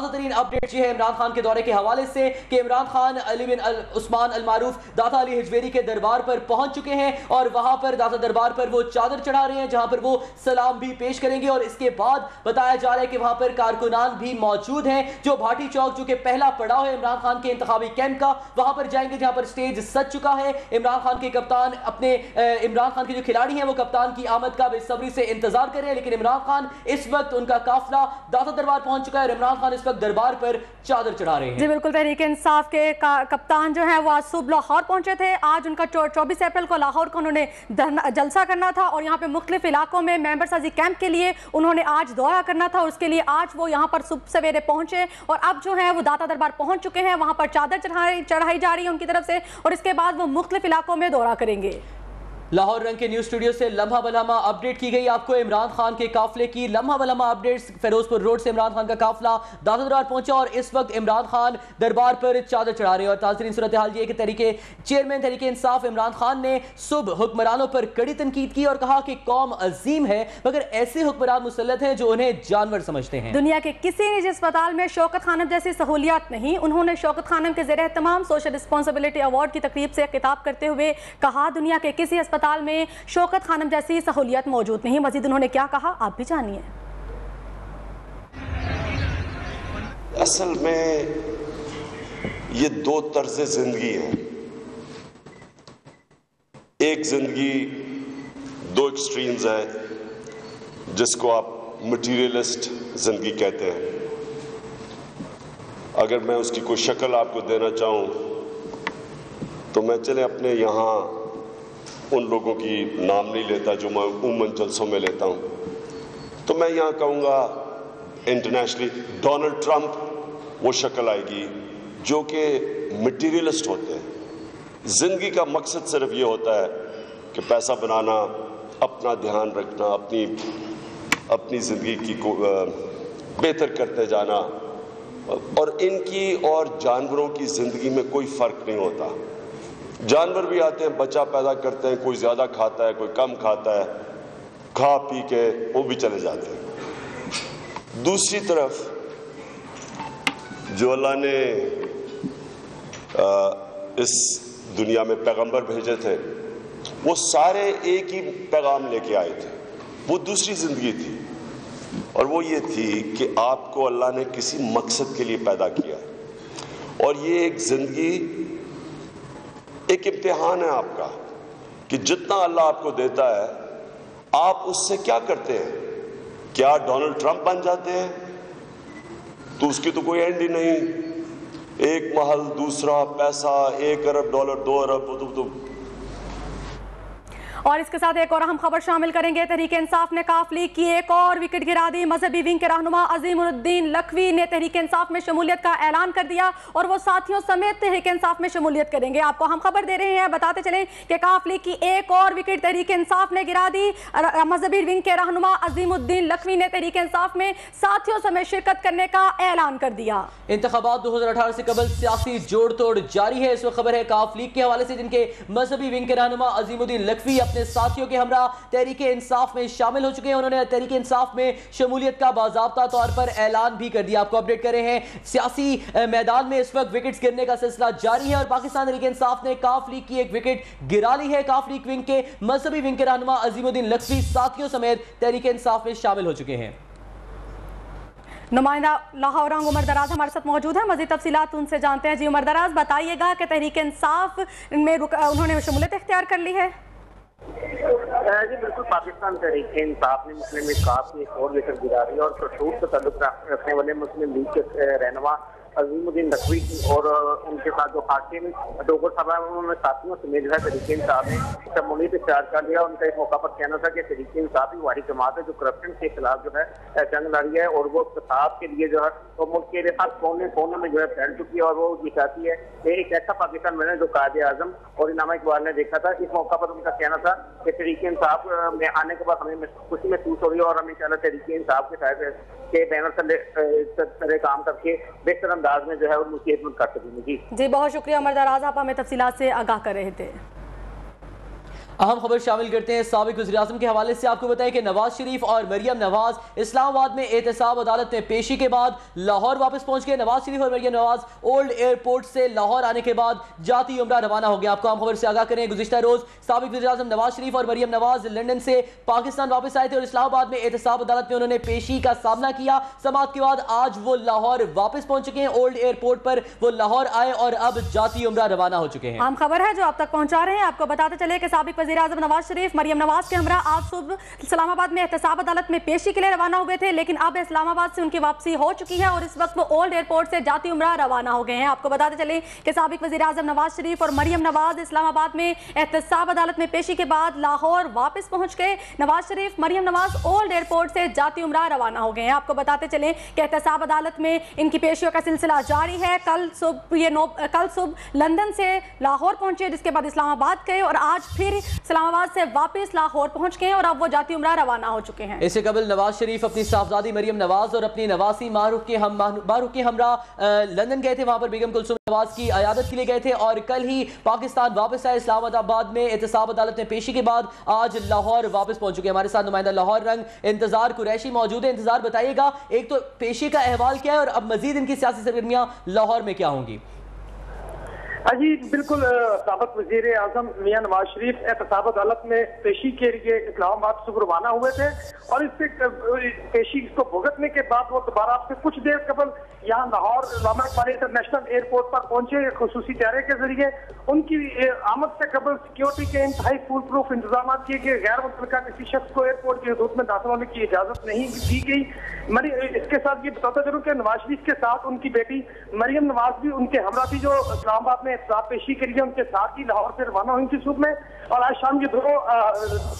تازہ ترین اپڈیٹ یہ ہے عمران خان کے دورے کے حوالے سے کہ عمران خان، علی بن عثمان المعروف، داتا علی حجویری کے دربار پر پہنچ چکے ہیں اور وہاں پر داتا دربار پر وہ چادر چڑھا رہے ہیں جہاں پر وہ سلام بھی پیش کریں گے اور اس کے بعد بتایا جا رہا ہے کہ وہاں پر کارکنان بھی موجود ہیں جو بھاٹی چوک، جو کہ پہلا پڑاؤ ہے عمران خان کے انتخابی کیمپ کا، وہاں پر جائیں گے جہاں پر سٹیج سج چکا ہے۔ عمران خان کے کپتان اپنے عمران خان کے جو کھلاڑی ہیں وہ کپتان کی آمد کا بے صبری سے انتظار کر رہے ہیں، لیکن عمران خان اس وقت ان کا قافلہ داتا دربار پہنچ چکا ہے اور عمران خان اس وقت دربار پر چادر چڑھا رہے ہیں۔ جی بالکل تحریک انصاف کے کپتان جو ہیں، وہ آج صبح لاہور پہنچے تھے۔ آج ان کا چوبیس اپریل کو لاہور کو انہوں نے جلسہ کرنا تھا اور یہاں پہ مختلف علاقوں میں ممبر سازی کیمپ کے لیے انہوں نے آج دورہ کرنا تھا اور اس کے لیے آج وہ یہاں پر صبح سویرے پہنچے اور اب جو ہیں، وہ داتا دربار پہنچ چکے ہیں۔ وہاں پر چادر چڑھائی جا رہی ہے ان کی طرف سے اور اس کے بعد وہ مختلف علاقوں میں دورہ کریں گے۔ لاہور رنگ کے نیوز سٹوڈیو سے لمحہ بلامہ اپڈیٹ کی گئی آپ کو عمران خان کے قافلے کی لمحہ بلامہ اپڈیٹس فیروز پر روڈ سے عمران خان کا قافلہ دادا پہنچا اور اس وقت عمران خان دربار پر چادر چڑھا رہے اور تازرین صورتحال یہ کہ طریقے چیئرمین طریقے انصاف عمران خان نے صبح حکمرانوں پر کڑی تنقید کی اور کہا کہ قوم عظیم ہے مگر ایسے حکمران مسلط ہیں جو انہیں جانور سمجھتے ہیں۔ دنیا کے کسی نجی اسپتال میں شوکت خانم جیسی سہولیات نہیں، انہوں نے شوکت خانم کے زیر اہتمام سوشل رسپانسبلٹی ایوارڈ کی تقریب سے خطاب کرتے ہوئے کہا، دنیا کے کسی اسپتال میں شوکت خانم جیسی سہولیت موجود نہیں۔ مزید انہوں نے کیا کہا؟ آپ بھی جانیے۔ اصل میں یہ دو طرز زندگی ہے ایک زندگی دو ایکسٹریمز ہے، جس کو آپ مٹیریلسٹ زندگی کہتے ہیں۔ اگر میں اس کی کوئی شکل آپ کو دینا چاہوں، تو میں چلے اپنے یہاں ان لوگوں کی نام نہیں لیتا جو میں عموماً جلسوں میں لیتا ہوں۔ تو میں یہاں کہوں گا انٹرنیشنلی ڈونلڈ ٹرمپ وہ شکل آئے گی جو کہ مٹیریلسٹ ہوتے ہیں۔ زندگی کا مقصد صرف یہ ہوتا ہے کہ پیسہ بنانا، اپنا دھیان رکھنا، اپنی اپنی زندگی کی کو بہتر کرتے جانا۔ اور ان کی اور جانوروں کی زندگی میں کوئی فرق نہیں ہوتا۔ جانور بھی آتے ہیں، بچہ پیدا کرتے ہیں کوئی زیادہ کھاتا ہے، کوئی کم کھاتا ہے، کھا پی کے وہ بھی چلے جاتے ہیں۔ دوسری طرف جو اللہ نے اس دنیا میں پیغمبر بھیجے تھے، وہ سارے ایک ہی پیغام لے کے آئے تھے۔ وہ دوسری زندگی تھی۔ اور وہ یہ تھی کہ آپ کو اللہ نے کسی مقصد کے لیے پیدا کیا۔ اور یہ ایک زندگی ایک امتحان ہے آپ کا کہ جتنا اللہ آپ کو دیتا ہے، آپ اس سے کیا کرتے ہیں؟ کیا ڈونلڈ ٹرمپ بن جاتے ہیں؟ تو اس کی تو کوئی اینڈ ہی نہیں۔ ایک محل، دوسرا پیسہ، ایک ارب ڈالر، دو ارب تو اور اس کے ساتھ ایک اور اہم خبر شامل کریں گے۔ تحریک انصاف نے کاف لیگ کی ایک اور وکٹ گرا دی۔ مذہبی ونگ کے رہنما عظیم الدین لکھوی نے تحریک انصاف میں شمولیت کا اعلان کر دیا اور وہ ساتھیوں سمیت تحریک انصاف میں شمولیت کریں گے۔ آپ کو ہم خبر دے رہے ہیں۔ بتاتے چلیں کہ کاف لیگ کی ایک اور وکٹ تحریک انصاف نے گرا دی۔ مذہبی ونگ کے رہنما عظیم الدین لکھوی نے تحریک انصاف میں ساتھیوں سمیت شرکت کرنے کا اعلان کر دیا۔ انتخابات دو ہزار اٹھارہ سے قبل سیاسی جوڑ توڑ جاری ہے۔ اس وقت خبر ہے کاف لیگ کے حوالے سے جن کے مذہبی ونگ کے رہنما عظیم الدین لکھوی اپنے اپنے ساتھیوں کے ہمراہ تحریک انصاف میں شامل ہو چکے ہیں۔ انہوں نے تحریک انصاف میں شمولیت کا باضابطہ طور پر اعلان بھی کر دیا۔ آپ کو اپڈیٹ کر رہے ہیں۔ سیاسی میدان میں اس وقت وکٹس گرنے کا سلسلہ جاری ہے اور پاکستان تحریک انصاف نے کاف لیگ کی ایک وکٹ گرا لی ہے۔ کاف لیگ ونگ کے مذہبی ونگ کے رہنما عظیم الدین لکھوی ساتھیوں سمیت تحریک انصاف میں شامل ہو چکے ہیں۔ نمائندہ لاہور عمر دراز ہمارے ساتھ موجود ہیں۔ مزید تفصیلات ان سے جانتے ہیں۔ جی عمر دراز، بتائیے گا کہ تحریک انصاف میں انہوں نے شمولیت اختیار کر لی ہے۔ جی بالکل پاکستان تحریک انصاف نے مسلم کاف کی ایک اور لے گرا دی اور کشور سے تعلق رکھنے والے مسلم لیگ کے رہنما عظیم الدین نقوی جی اور ان کے ساتھ جو حاکم ڈوگر صاحب ہیں، انہوں نے ساتھیوں سے میل ہے طریقے انصاف نے شمولیت اختیار کر لیا، ان کا ایک موقع پر کہنا تھا کہ طریقے انصاف ہی واحد جماعت ہے، جو کرپشن کے خلاف جو ہے، جنگ لڑی ہے اور وہ اقتصاد کے لیے جو ہے، وہ ملک کے لیے کونے کونے میں جو ہے پھیل چکی ہے اور وہ یہ چاہتی ہے کہ ایک ایسا پاکستان بنے جو قائد اعظم اور انعامہ اقبال نے دیکھا تھا۔ اس موقع پر ان کا کہنا تھا کہ طریقے انصاف میں آنے کے بعد ہمیں خوشی محسوس ہو رہی ہے اور ہم ان شاء اللہ طریقے انصاف کے تحت کے بینر کام کر کے بہتر انداز میں جو ہے ان کی خدمت کر سکیں گے جی جی بہت شکریہ عمر دراز آپ ہمیں تفصیلات سے آگاہ کر رہے تھے۔ اہم خبر شامل کرتے ہیں سابق وزیر اعظم کے حوالے سے آپ کو بتائیں کہ نواز شریف اور مریم نواز اسلام آباد میں احتساب عدالت میں پیشی کے بعد لاہور واپس پہنچ گئے۔ نواز شریف اور مریم نواز اولڈ ایئرپورٹ سے لاہور آنے کے بعد جاتی عمرہ روانہ ہو گیا۔ آپ کو اہم خبر سے آگاہ کریں۔ گزشتہ روز سابق وزیر اعظم نواز شریف اور مریم نواز لنڈن سے پاکستان واپس آئے تھے اور اسلام آباد میں احتساب عدالت میں انہوں نے پیشی کا سامنا کیا۔ سماعت کے بعد آج وہ لاہور واپس پہنچ چکے ہیں۔ اولڈ ایئرپورٹ پر وہ لاہور آئے اور اب جاتی عمرہ روانہ ہو چکے ہیں۔ عام خبر ہے جو آپ تک پہنچا رہے ہیں، آپ کو بتاتے چلے کہ سابق وزیر اعظم نواز شریف، مریم نواز کے ہمراہ آج صبح اسلام آباد میں احتساب عدالت میں پیشی کے لیے روانہ ہوئے تھے، لیکن اب اسلام آباد سے ان کی واپسی ہو چکی ہے اور اس وقت وہ اولڈ ایئرپورٹ سے جاتی عمرہ روانہ ہو گئے ہیں۔ آپ کو بتاتے چلیں کہ سابق وزیر اعظم نواز شریف اور مریم نواز اسلام آباد میں احتساب عدالت میں پیشی کے بعد لاہور واپس پہنچ گئے۔ نواز شریف، مریم نواز اولڈ ایئرپورٹ سے جاتی عمرہ روانہ ہو گئے ہیں۔ آپ کو بتاتے چلیں کہ احتساب عدالت میں ان کی پیشیوں کا سلسلہ جاری ہے۔ کل صبح یہ نو، کل صبح لندن سے لاہور پہنچے، جس کے بعد اسلام آباد گئے اور آج پھر اسلام آباد سے واپس لاہور پہنچ گئے اور اب وہ جاتی عمرہ روانہ ہو چکے ہیں۔ اس سے قبل نواز شریف، اپنی صاحبزادی مریم نواز اور اپنی نواسی معروف کے ہم معروف کے ہمراہ لندن گئے تھے، وہاں پر بیگم کلثوم نواز کی عیادت کے لیے گئے تھے اور کل ہی پاکستان واپس آئے اسلام آباد میں احتساب عدالت میں پیشی کے بعد آج لاہور واپس پہنچ چکے ہمارے ساتھ نمائندہ لاہور رنگ انتظار قریشی موجود ہے انتظار بتائیے گا، ایک تو پیشی کا احوال کیا ہے اور اب مزید ان کی سیاسی سرگرمیاں لاہور میں کیا ہوں گی؟ جی بالکل سابق وزیر اعظم میاں نواز شریف احتساب عدالت میں پیشی کے لیے اسلام آباد سے روانہ ہوئے تھے اور اس سے پیشی کو بھگتنے کے بعد وہ دوبارہ سے کچھ دیر قبل یہاں لاہور علامہ اقبال انٹرنیشنل ایئرپورٹ پر پہنچے خصوصی چہرے کے ذریعے۔ ان کی آمد سے قبل سیکیورٹی کے انتہائی فول پروف انتظامات کیے گئے۔ غیر متعلقہ کسی شخص کو ایئرپورٹ کی حدود میں داخل ہونے کی اجازت نہیں دی گئی۔ اس کے ساتھ یہ بتاتا چلوں کہ نواز شریف کے ساتھ ان کی بیٹی مریم نواز بھی ان کے ہمراہ تھی جو اسلام آباد میں احتساب پیشی کے لیے ان کے ساتھ ہی لاہور سے روانہ ہوئی تھی صبح میں اور آج شام یہ دونوں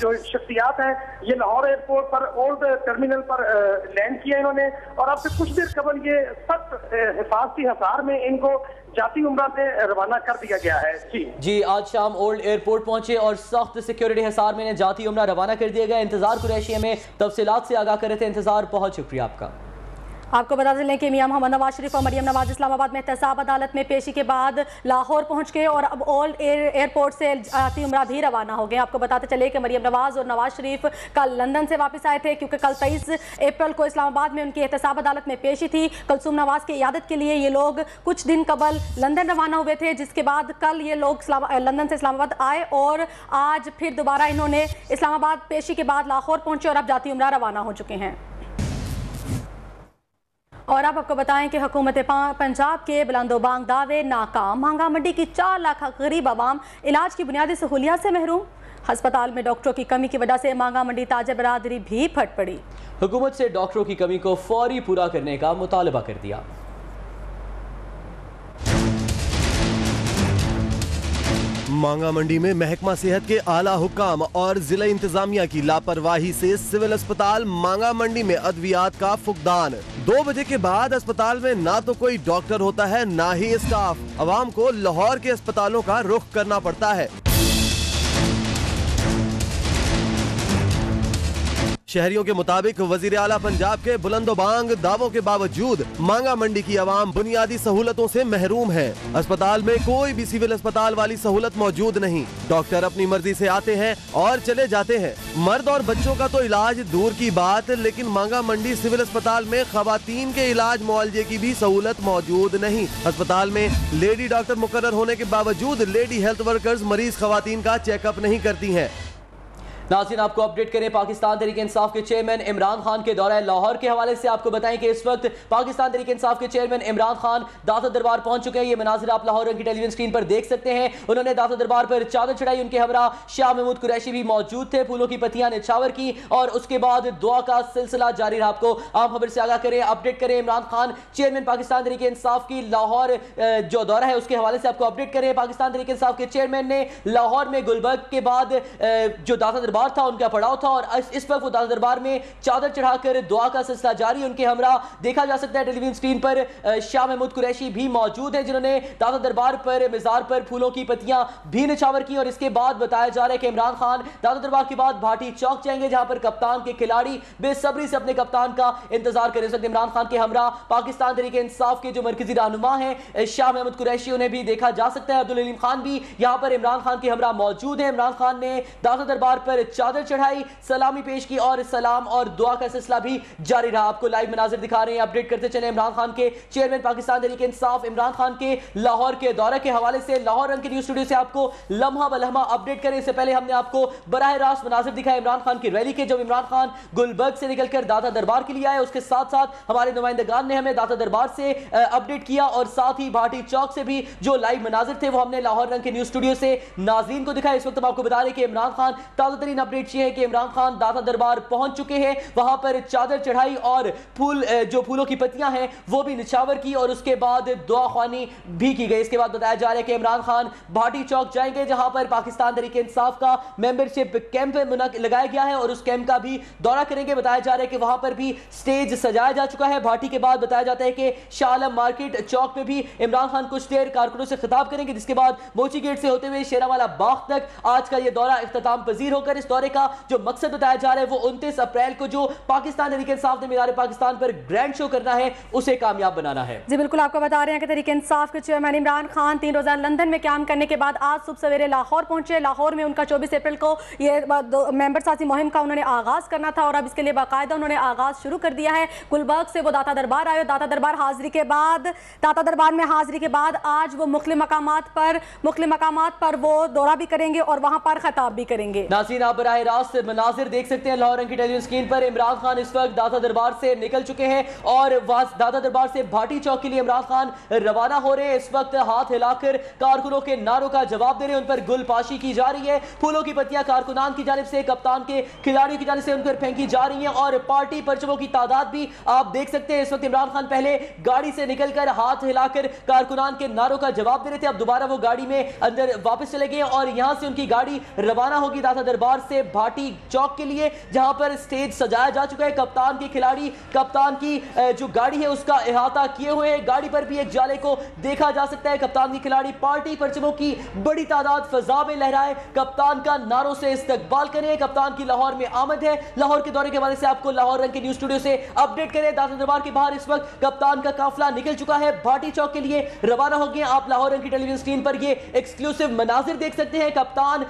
جو شخصیات ہیں، یہ لاہور ایئرپورٹ پر اولڈ ٹرمینل پر لینڈ کیا انہوں نے اور اب سے کچھ دیر قبل یہ سخت حفاظتی حصار میں ان کو جاتی عمرہ میں روانہ کر دیا گیا ہے۔ جی۔ جی آج شام اولڈ ایئرپورٹ پہنچے اور سخت سیکیورٹی حصار میں جاتی عمرہ روانہ کر دیا گیا۔ انتظار قریشی میں تفصیلات سے آگاہ کر رہے تھے۔ انتظار بہت شکریہ آپ کا۔ آپ کو بتا دیں کہ میاں محمد نواز شریف اور مریم نواز اسلام آباد میں احتساب عدالت میں پیشی کے بعد لاہور پہنچ گئے اور اب اولڈ ایئرپورٹ سے جاتی عمرہ بھی روانہ ہو گئے۔ آپ کو بتاتے چلے کہ مریم نواز اور نواز شریف کل لندن سے واپس آئے تھے کیونکہ کل تیئیس اپریل کو اسلام آباد میں ان کی احتساب عدالت میں پیشی تھی۔ کلثوم نواز کی عیادت کے لیے یہ لوگ کچھ دن قبل لندن روانہ ہوئے تھے، جس کے بعد کل یہ لوگ لندن سے اسلام آباد آئے اور آج پھر دوبارہ انہوں نے اسلام آباد پیشی کے بعد لاہور پہنچے اور اب جاتی عمرہ روانہ ہو چکے ہیں۔ اور آپ آپ کو بتائیں کہ حکومت پنجاب کے بلند و بانگ دعوے ناکام مانگا منڈی کی چار لاکھ غریب عوام علاج کی بنیادی سہولیات سے محروم۔ ہسپتال میں ڈاکٹروں کی کمی کی وجہ سے مانگا منڈی تاجر برادری بھی پھٹ پڑی۔ حکومت سے ڈاکٹروں کی کمی کو فوری پورا کرنے کا مطالبہ کر دیا۔ مانگا منڈی میں محکمہ صحت کے اعلیٰ حکام اور ضلع انتظامیہ کی لاپرواہی سے سول اسپتال مانگا منڈی میں ادویات کا فقدان۔ دو بجے کے بعد اسپتال میں نہ تو کوئی ڈاکٹر ہوتا ہے، نہ ہی اسٹاف۔ عوام کو لاہور کے اسپتالوں کا رخ کرنا پڑتا ہے۔ شہریوں کے مطابق وزیر اعلیٰ پنجاب کے بلند و بانگ دعووں کے باوجود مانگا منڈی کی عوام بنیادی سہولتوں سے محروم ہے اسپتال میں کوئی بھی سول اسپتال والی سہولت موجود نہیں۔ ڈاکٹر اپنی مرضی سے آتے ہیں اور چلے جاتے ہیں۔ مرد اور بچوں کا تو علاج دور کی بات، لیکن مانگا منڈی سول اسپتال میں خواتین کے علاج معالجے کی بھی سہولت موجود نہیں۔ اسپتال میں لیڈی ڈاکٹر مقرر ہونے کے باوجود لیڈی ہیلتھ ورکرز مریض خواتین کا چیک اپ نہیں کرتی ہیں۔ ناظرین، آپ کو اپڈیٹ کریں پاکستان تحریک انصاف کے چیئرمین عمران خان کے دورہ لاہور کے حوالے سے آپ کو بتائیں کہ اس وقت پاکستان تحریک انصاف کے چیئرمین عمران خان داتا دربار پہنچ چکے ہیں۔ یہ مناظر آپ لاہور کی ٹیلی ویژن اسکرین پر دیکھ سکتے ہیں۔ انہوں نے داتا دربار پر چادر چڑھائی، ان کے ہمراہ شاہ محمود قریشی بھی موجود تھے۔ پھولوں کی پتیاں نے چھاور کی اور اس کے بعد دعا کا سلسلہ جاری رہا۔ آپ کو عام خبر سے آگاہ کریں اپڈیٹ کریں۔ عمران خان چیئرمین پاکستان تحریک انصاف کی لاہور جو دورہ ہے اس کے حوالے سے آپ کو اپڈیٹ کریں۔ پاکستان تحریک انصاف کے چیئرمین نے لاہور میں گلبرگ کے بعد جو داتا دربار دربار تھا، ان کا پڑاؤ تھا اور اس وقت وہ داتا دربار میں چادر چڑھا کر دعا کا سلسلہ جاری ان کے ہمراہ دیکھا جا سکتا ہے ٹیلی ویژن سکرین پر شاہ محمود قریشی بھی موجود ہیں، جنہوں نے داتا دربار پر مزار پر پھولوں کی پتیاں بھی نچاور کی اور اس کے بعد بتایا جا رہا ہے کہ عمران خان داتا دربار کے بعد بھاٹی چوک جائیں گے، جہاں پر کپتان کے کھلاڑی بے صبری سے اپنے کپتان کا انتظار کریں اس وقت عمران خان کے ہمراہ پاکستان طریقے انصاف کے جو مرکزی رہنما ہیں، شاہ محمود قریشی، انہیں بھی دیکھا جا سکتا ہے۔ عبدالعلیم خان بھی یہاں پر عمران خان کے ہمراہ موجود ہیں۔ عمران خان نے داتا دربار پر چادر چڑھائی، سلامی پیش کی اور سلام اور دعا کا سلسلہ بھی جاری رہا۔ آپ کو لائیو مناظر دکھا رہے ہیں اپڈیٹ کرتے چلیں۔ عمران خان کے چیئرمین پاکستان طریقے انصاف۔ عمران خان کے لاہور کے دورہ کے حوالے سے لاہور رنگ کے نیوز اسٹوڈیو سے آپ کو لمحہ بلحمہ اپڈیٹ کریں۔ اس سے پہلے ہم نے آپ کو براہ راست مناظر دکھائے۔ عمران خان کی ریلی کے جب عمران خان گلبرگ سے نکل کر داتا دربار کے لیے آئے، اس کے ساتھ ساتھ ہمارے نمائندگان نے ہمیں داتا دربار سے اپڈیٹ کیا اور ساتھ ہی بھاٹی چوک سے بھی جو لائیو مناظر تھے وہ ہم نے لاہور رنگ کے نیوز اسٹوڈیو سے ناظرین کو دکھایا اس وقت ہم آپ کو بتا رہے کہ عمران خان تازہ ترین ترین اپڈیٹ یہ ہے کہ عمران خان داتا دربار پہنچ چکے ہیں۔ وہاں پر چادر چڑھائی اور پھول جو پھولوں کی پتیاں ہیں، وہ بھی نچاور کی اور اس کے بعد دعا خوانی بھی کی گئی۔ اس کے بعد بتایا جا رہا ہے کہ عمران خان بھاٹی چوک جائیں گے، جہاں پر پاکستان طریقے انصاف کا ممبرشپ کیمپ لگایا گیا ہے اور اس کیمپ کا بھی دورہ کریں گے۔ بتایا جا رہا ہے کہ وہاں پر بھی سٹیج سجایا جا چکا ہے۔ بھاٹی کے بعد بتایا جاتا ہے کہ شالم مارکیٹ چوک میں بھی عمران خان کچھ دیر کارکنوں سے خطاب کریں گے، جس کے بعد موچی گیٹ سے ہوتے ہوئے شیرہ والا باغ تک آج کا یہ دورہ اختتام پذیر ہو کر اس دورے کا جو مقصد بتایا جا رہا ہے وہ انتیس اپریل کو جو پاکستان طریقے انصاف نے میدان پاکستان پر گرینڈ شو کرنا ہے اسے کامیاب بنانا ہے۔ جی بالکل آپ کو بتا رہے ہیں کہ طریقے انصاف کے چیئرمین عمران خان تین روزہ لندن میں قیام کرنے کے بعد آج صبح سویرے لاہور پہنچے۔ لاہور میں ان کا چوبیس اپریل کو یہ ممبر سازی مہم کا انہوں نے آغاز کرنا تھا اور اب اس کے لیے باقاعدہ انہوں نے آغاز شروع کر دیا ہے۔ گلبرگ سے وہ داتا دربار آئے داتا دربار حاضری کے بعد داتا دربار میں حاضری کے بعد آج وہ مختلف مقامات پر مختلف مقامات پر وہ دورہ بھی کریں گے اور وہاں پر خطاب بھی کریں گے۔ ناظرین آپ براہ راست مناظر دیکھ سکتے ہیں لاہور رنگ کی ٹیلی ویژن سکرین پر۔ عمران خان اس وقت داتا دربار سے نکل چکے ہیں اور داتا دربار سے بھاٹی چوک کے لیے عمران خان روانہ ہو رہے ہیں۔ اس وقت ہاتھ ہلا کر کارکنوں کے نعروں کا جواب دے رہے ہیں۔ ان پر گل پاشی کی جا رہی ہے۔ پھولوں کی پتیاں کارکنان کی جانب سے، کپتان کے کھلاڑیوں کی جانب سے ان پر پھینکی جا رہی ہیں اور پارٹی پرچموں کی تعداد بھی آپ دیکھ سکتے ہیں۔ اس وقت عمران خان پہلے گاڑی سے نکل کر ہاتھ ہلا کر کارکنان کے نعروں کا جواب دے رہے تھے۔ اب دوبارہ وہ گاڑی میں اندر واپس چلے گئے اور یہاں سے ان کی گاڑی روانہ ہوگی۔ داتا دربار سے بھاٹی چوک کے لیے، جہاں پر سٹیج سجایا جا چکا ہے۔ کپتان کی کھلاڑی، کپتان کی جو گاڑی ہے، اس کا احاطہ کیے ہوئے ہیں۔ گاڑی پر بھی ایک جالے کو دیکھا جا سکتا ہے۔ کپتان کی کھلاڑی پارٹی پرچموں کی بڑی تعداد فضا میں لہرائے۔ کپتان کا نعروں سے استقبال کریں۔ کپتان کی لاہور میں آمد ہے۔ لاہور کے دورے کے حوالے سے آپ کو لاہور رنگ کے نیوز اسٹوڈیو سے اپڈیٹ کریں۔ داتا دربار کے باہر اس وقت کپتان کا قافلہ نکل چکا ہے۔ بھاٹی چوک کے لیے روانہ ہو گئے۔ آپ لاہور رنگ کی ٹیلی ویژن سکرین پر یہ ایکسکلوسیو مناظر دیکھ سکتے ہیں۔ کپتان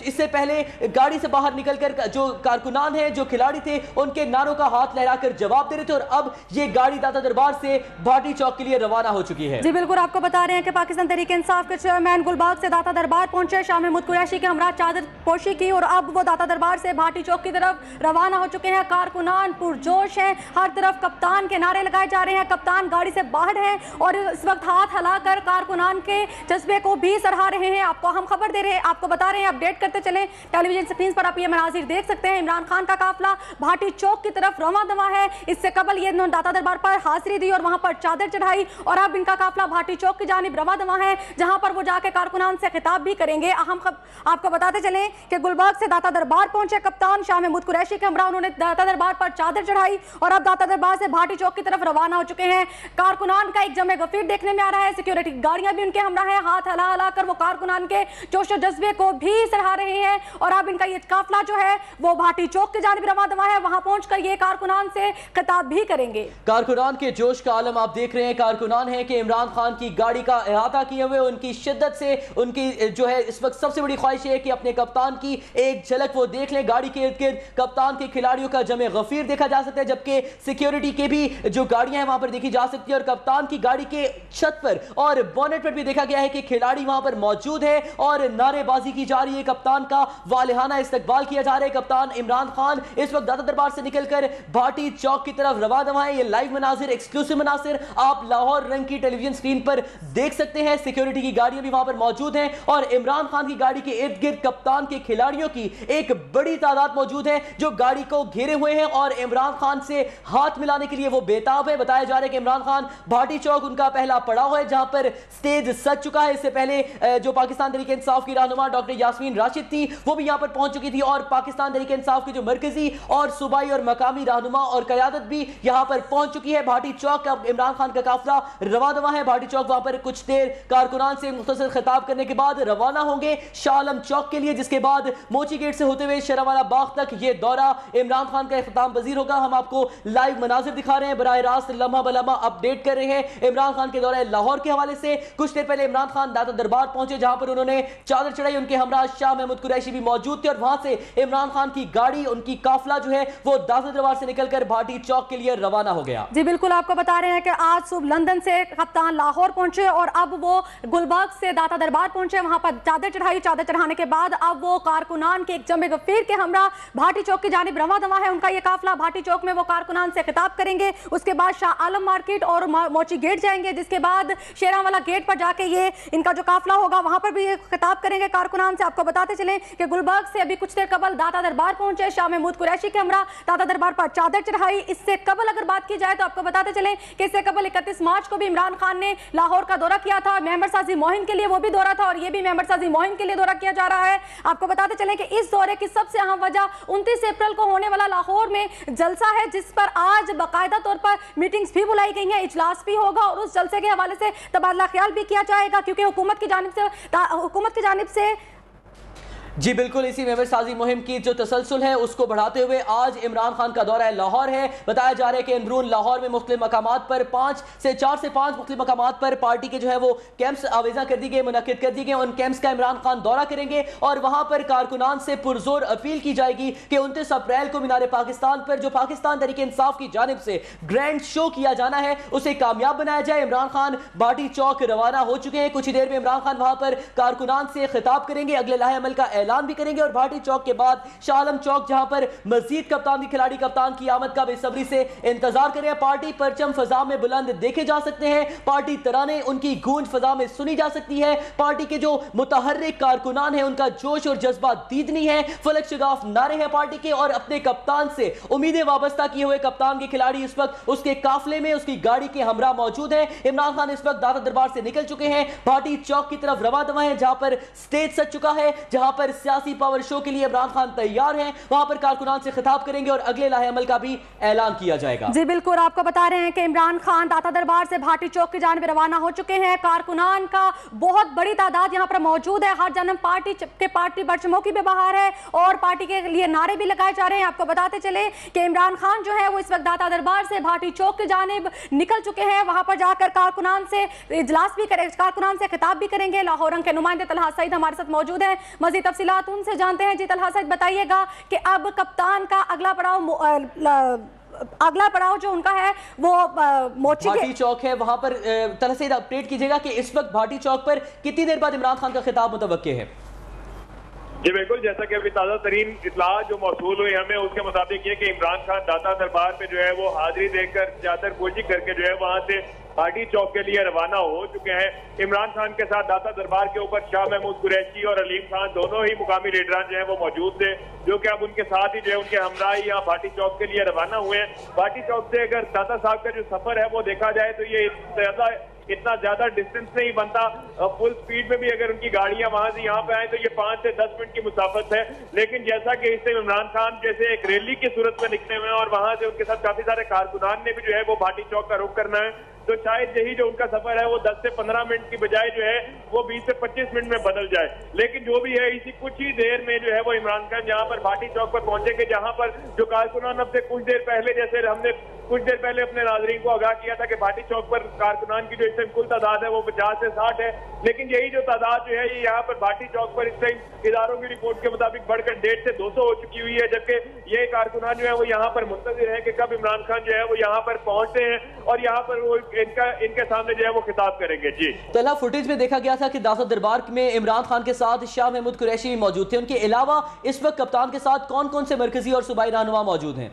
اس سے پہلے گاڑی سے باہر نکل کر جو کارکنان ہیں، جو کھلاڑی تھے، ان کے نعروں کا ہاتھ لہرا کر جواب دے رہے تھے اور اب یہ گاڑی داتا دربار سے بھاٹی چوک کے لیے روانہ ہو چکی ہے۔ جی بالکل آپ کو بتا رہے ہیں کہ پاکستان تحریک انصاف کے چیئرمین گلباغ سے داتا دربار پہنچے، شاہ محمود قریشی کے ہمراہ چادر پوشی کی اور اب وہ داتا دربار سے بھاٹی چوک کی طرف روانہ ہو چکے ہیں۔ کارکنان پرجوش ہیں، ہر طرف کپتان کے نعرے لگائے جا رہے ہیں۔ کپتان گاڑی سے باہر ہیں اور اس وقت ہاتھ ہلا کر کارکنان کے جذبے کو بھی سرہا رہے ہیں۔ آپ کو ہم خبر دے رہے ہیں، آپ کو بتا رہے ہیں۔ اپڈیٹ کرتے چلیں۔ ٹیلی ویژن سے سکرین پر آپ یہ مناظر دیکھ سکتے ہیں۔ عمران خان کا قافلہ بھاٹی چوک کی طرف رواں دواں ہے۔ اس سے قبل یہ داتا دربار پر حاضری دی اور وہاں پر چادر چڑھائی اور اب ان کا قافلہ بھاٹی چوک کی جانب رواں دواں ہے، جہاں پر وہ جا کے کارکنان سے خطاب بھی کریں گے۔ اہم آپ کو بتاتے چلیں کہ گلبرگ سے داتا دربار پہنچے۔ کپتان شاہ محمود قریشی کے ہمراہ، انہوں نے داتا دربار پر چادر چڑھائی اور اب داتا دربار سے بھاٹی چوک کی طرف روانہ ہو چکے ہیں۔ کارکنان کا ایک جمع غفیر دیکھنے میں آ رہا ہے۔ سیکیورٹی گاڑیاں بھی ان کے ہمراہ ہیں۔ ہاتھ ہلا ہلا کر وہ کارکنان کے جوش و جذبے کو بھی سرہا رہے ہیں اور اب ان کا یہ قافلہ جو ہے وہ بھاٹی چوک کی جانب رواں دواں ہے۔ وہاں پہنچ کر یہ کارکنان سے خطاب بھی کریں گے۔ کارکنان کے جوش کا عالم آپ دیکھ رہے ہیں۔ کارکنان ہیں کہ عمران خان کی گاڑی کا احاطہ کیے ہوئے، ان کی شدت سے، ان کی جو ہے اس وقت سب سے بڑی خواہش ہے کہ اپنے کپتان کی ایک جھلک وہ دیکھ لیں۔ گاڑی کے ارد گرد کپتان کے کھلاڑیوں کا جمع غفیر دیکھا جا سکتا ہے، جبکہ سیکیورٹی کے بھی جو گاڑیاں ہیں وہاں پر دیکھی جا سکتی ہے اور کپتان کی گاڑی کے چھت پر اور بونٹ پر بھی دیکھا گیا ہے کہ کھلاڑی وہاں پر موجود ہے اور نعرے بازی کی جا رہی ہے۔ کپتان کا والہانہ استقبال کیا جا رہا ہے کپتان عمران خان۔ اس وقت داتا دربار سے نکل کر بھاٹی چوک کی طرف روا دوا یہ لائیو مناظر ایکسکلوسیو مناظر آپ لاہور رنگ کی ٹیلی ویژن سکرین پر دیکھ سکتے ہیں۔ سیکیورٹی کی گاڑیاں بھی وہاں پر موجود ہیں اور عمران خان کی گاڑی کے ارد گرد کپتان کے کھلاڑیوں کی ایک بڑی تعداد موجود ہے جو گاڑی کو گھیرے ہوئے ہیں اور عمران خان سے ہاتھ ملانے کے لیے وہ بیتاب ہے بتایا جا رہا ہے کہ عمران خان بھاٹی چوک ان کا پہلا پڑاؤ ہے جہاں پر سٹیج سج چکا ہے۔ اس سے پہلے جو پاکستان طریقے انصاف کی رہنما ڈاکٹر یاسمین راشد تھی، وہ بھی یہاں پر پہنچ چکی تھی اور پاکستان تحریک انصاف کی جو مرکزی اور صوبائی اور مقامی رہنما اور قیادت بھی یہاں پر پہنچ چکی ہے۔ بھاٹی چوک اب عمران خان کا قافلہ روا دوا ہے۔ بھاٹی چوک وہاں پر کچھ دیر کارکنان سے مختصر خطاب کرنے کے بعد روانہ ہوں گے شاہ شالم چوک کے لیے، جس کے بعد موچی گیٹ سے ہوتے ہوئے شروانا باغ تک یہ دورہ عمران خان کا اختتام پذیر ہوگا۔ ہم آپ کو لائیو مناظر دکھا رہے ہیں۔ براہ راست لمحہ بلمہ اپ ڈیٹ کر رہے ہیں۔ عمران خان کے دورہ لاہور کے حوالے سے کچھ دیر پہلے عمران خان داتا دربار پہنچے، جہاں پر انہوں نے چادر چڑھائی۔ ان کے ہمراہ شاہ محمود قریشی بھی موجود تھے اور وہاں سے عمران خان کی گاڑی، ان کی کافلہ جو ہے، وہ دازل دروار سے نکل کر بھاٹی چوک کے لیے روانہ ہو گیا۔ جی بالکل آپ کو بتا رہے ہیں کہ آج صبح لندن سے کپتان لاہور پہنچے اور اب وہ گلبرگ سے داتا دربار پہنچے۔ وہاں پر چادر چڑھائی، چادر چڑھانے کے بعد اب وہ کارکنان کے ایک جمع غفیر کے ہمراہ بھاٹی چوک کی جانب رواں دواں ہے۔ ان کا یہ کافلہ بھاٹی چوک میں وہ کارکنان سے خطاب کریں گے۔ اس کے بعد شاہ عالم مارکیٹ اور موچی گیٹ جائیں گے، جس کے بعد شیراں والا گیٹ پر جا کے یہ ان کا جو کافلہ ہوگا، وہاں پر بھی یہ خطاب کریں گے کارکنان سے۔ آپ کو بتاتے چلیں کہ گلبرگ سے ابھی ابھی کچھ دیر قبل داتا دربار پہنچے، شاہ محمود قریشی کے ہمراہ۔ داتا دربار پر چادر چڑھائی۔ اس سے قبل اگر بات کی جائے تو آپ کو بتاتے چلیں کہ اس سے قبل اکتیس مارچ کو بھی عمران خان نے لاہور کا دورہ کیا تھا۔ مہمر سازی موہن کے لیے وہ بھی دورہ تھا اور یہ بھی مہمر سازی موہن کے لیے دورہ کیا جا رہا ہے۔ آپ کو بتاتے چلیں کہ اس دورے کی سب سے اہم وجہ انتیس اپریل کو ہونے والا لاہور میں جلسہ ہے، جس پر آج باقاعدہ طور پر میٹنگز بھی بلائی گئی ہیں، اجلاس بھی ہوگا اور اس جلسے کے حوالے سے تبادلہ خیال بھی کیا جائے گا۔ کیونکہ حکومت کی جانب سے حکومت کی جانب سے جی بالکل، اسی میور سازی مہم کی جو تسلسل ہے، اس کو بڑھاتے ہوئے آج عمران خان کا دورہ لاہور ہے۔ بتایا جا رہا ہے کہ اندرون لاہور میں مختلف مقامات پر پانچ سے چار سے پانچ مختلف مقامات پر پارٹی کے جو ہے وہ کیمپس آویزہ کر دی گئے، منعقد کر دی گئے۔ ان کیمپس کا عمران خان دورہ کریں گے اور وہاں پر کارکنان سے پرزور اپیل کی جائے گی کہ انتیس اپریل کو مینار پاکستان پر جو پاکستان طریقے انصاف کی جانب سے گرینڈ شو کیا جانا ہے، اسے کامیاب بنایا جائے۔ عمران خان باٹی چوک روانہ ہو چکے ہیں۔ کچھ دیر میں عمران خان وہاں پر کارکنان سے خطاب کریں گے۔ اگلے لاہ عمل کا اعلان بھی کریں گے اور بھارٹی چوک کے بعد شاہ عالم چوک، جہاں پر مزید کپتان کی کھلاڑی، کپتان کی آمد کا بے سبری سے انتظار کر رہے ہیں پارٹی پرچم فضا میں بلند دیکھے جا سکتے ہیں۔ پارٹی ترانے، ان کی گونج فضا میں سنی جا سکتی ہے۔ پارٹی کے جو متحرک کارکنان ہیں، ان کا جوش اور جذبہ دیدنی ہے۔ فلک شگاف نارے ہیں پارٹی کے اور اپنے کپتان سے امیدیں وابستہ کی ہوئے کپتان کے کھلاڑی اس وقت اس کے کافلے میں، اس کی گاڑی کے ہمراہ موجود ہیں۔ عمران خان اس وقت دادا دربار سے نکل چکے ہیں۔ پارٹی چوک کی طرف روا دوا ہے جہاں پر سٹیج سچ چکا ہے، جہاں پر سیاسی پاور شو کے لیے عمران خان تیار ہیں۔ وہاں پر کارکنان سے خطاب کریں گے اور اگلے لاہ عمل کا بھی اعلان کیا جائے گا۔ جی بالکل، آپ کو بتا رہے ہیں کہ عمران خان داتا دربار سے بھاٹی چوک کے جانب روانہ ہو چکے ہیں۔ کارکنان کا بہت بڑی تعداد یہاں پر موجود ہے۔ ہر جنم پارٹی کے پارٹی برچموں کی بھی باہر ہے اور پارٹی کے لیے نعرے بھی لگائے جا رہے ہیں۔ آپ کو بتاتے چلے کہ عمران خان جو ہے وہ اس وقت داتا دربار سے بھاٹی چوک کے جانب نکل چکے ہیں۔ وہاں پر جا کر کارکنان سے اجلاس بھی کریں کارکنان سے خطاب بھی کریں گے۔ لاہورنگ کے نمائندے طلحہ سعید ہمارے ساتھ موجود ہیں۔ مزید تفصیل تفصیلات ان سے جانتے ہیں۔ جیتل حسد بتائیے گا کہ اب کپتان کا اگلا پڑاؤ اگلا پڑاؤ جو ان کا ہے وہ موچی کے بھاٹی چوک ہے۔ وہاں پر طرح سے اپڈیٹ کیجیے گا کہ اس وقت بھاٹی چوک پر کتنی دیر بعد عمران خان کا خطاب متوقع ہے؟ جی بالکل۔ جیسا کہ ابھی تازہ ترین اطلاع جو موصول ہوئی ہمیں اس کے مطابق یہ کہ عمران خان داتا دربار پہ جو ہے وہ حاضری دیکھ کر جاتر پوجی کر کے جو ہے وہاں سے پارٹی چوک کے لیے روانہ ہو چکے ہیں۔ عمران خان کے ساتھ داتا دربار کے اوپر شاہ محمود قریشی اور علیم خان دونوں ہی مقامی لیڈران جو ہیں وہ موجود تھے، جو کہ اب ان کے ساتھ ہی جو ہے ان کے ہمراہ یہاں بھاٹی چوک کے لیے روانہ ہوئے ہیں۔ بھاٹی چوک سے اگر داتا صاحب کا جو سفر ہے وہ دیکھا جائے تو یہ زیادہ اتنا زیادہ ڈسٹنس نہیں بنتا۔ فل سپیڈ میں بھی اگر ان کی گاڑیاں وہاں سے یہاں پہ آئیں تو یہ پانچ سے دس منٹ کی مسافت ہے۔ لیکن جیسا کہ اس سے عمران خان جیسے ایک ریلی کی صورت میں نکلے ہوئے ہیں اور وہاں سے ان کے ساتھ کافی سارے کارکنان نے بھی جو ہے وہ بھاٹی چوک کا رخ کرنا ہے۔ تو شاید یہی جو ان کا سفر ہے، وہ دس سے پندرہ منٹ کی بجائے جو ہے، وہ بیس سے پچیس منٹ میں بدل جائے۔ لیکن جو بھی ہے، اسی کچھ ہی دیر میں جو ہے، وہ عمران خان یہاں پر بھاٹی چوک پر پہنچے گے جہاں پر جو کارکنان اب سے کچھ دیر پہلے جیسے ہم نے کچھ دیر پہلے اپنے ناظرین کو آگاہ کیا تھا کہ بھاٹی چوک پر کارکنان کی جو اس ٹائم کل تعداد ہے، وہ پچاس سے ساٹھ ہے۔ لیکن یہی جو تعداد جو ہے یہاں پر بھاٹی چوک پر اس ٹائم اداروں کی رپورٹ کے مطابق بڑھ کر ڈیڑھ سے دو سو ہو چکی ہوئی ہے، جبکہ یہ کارکنان جو ہے وہ یہاں پر منتظر ہے کہ کب عمران خان جو ہے، وہ یہاں پر پہنچتے ہیں اور یہاں پر وہ ان کے سامنے جو ہے وہ خطاب کریں گے جی۔ طلحہ فوٹیج میں دیکھا گیا تھا کہ داخل دربار میں عمران خان کے ساتھ شاہ محمود قریشی بھی موجود تھے۔ ان کے علاوہ اس وقت کپتان کے ساتھ کون کون سے مرکزی اور صوبائی رہنما موجود ہیں؟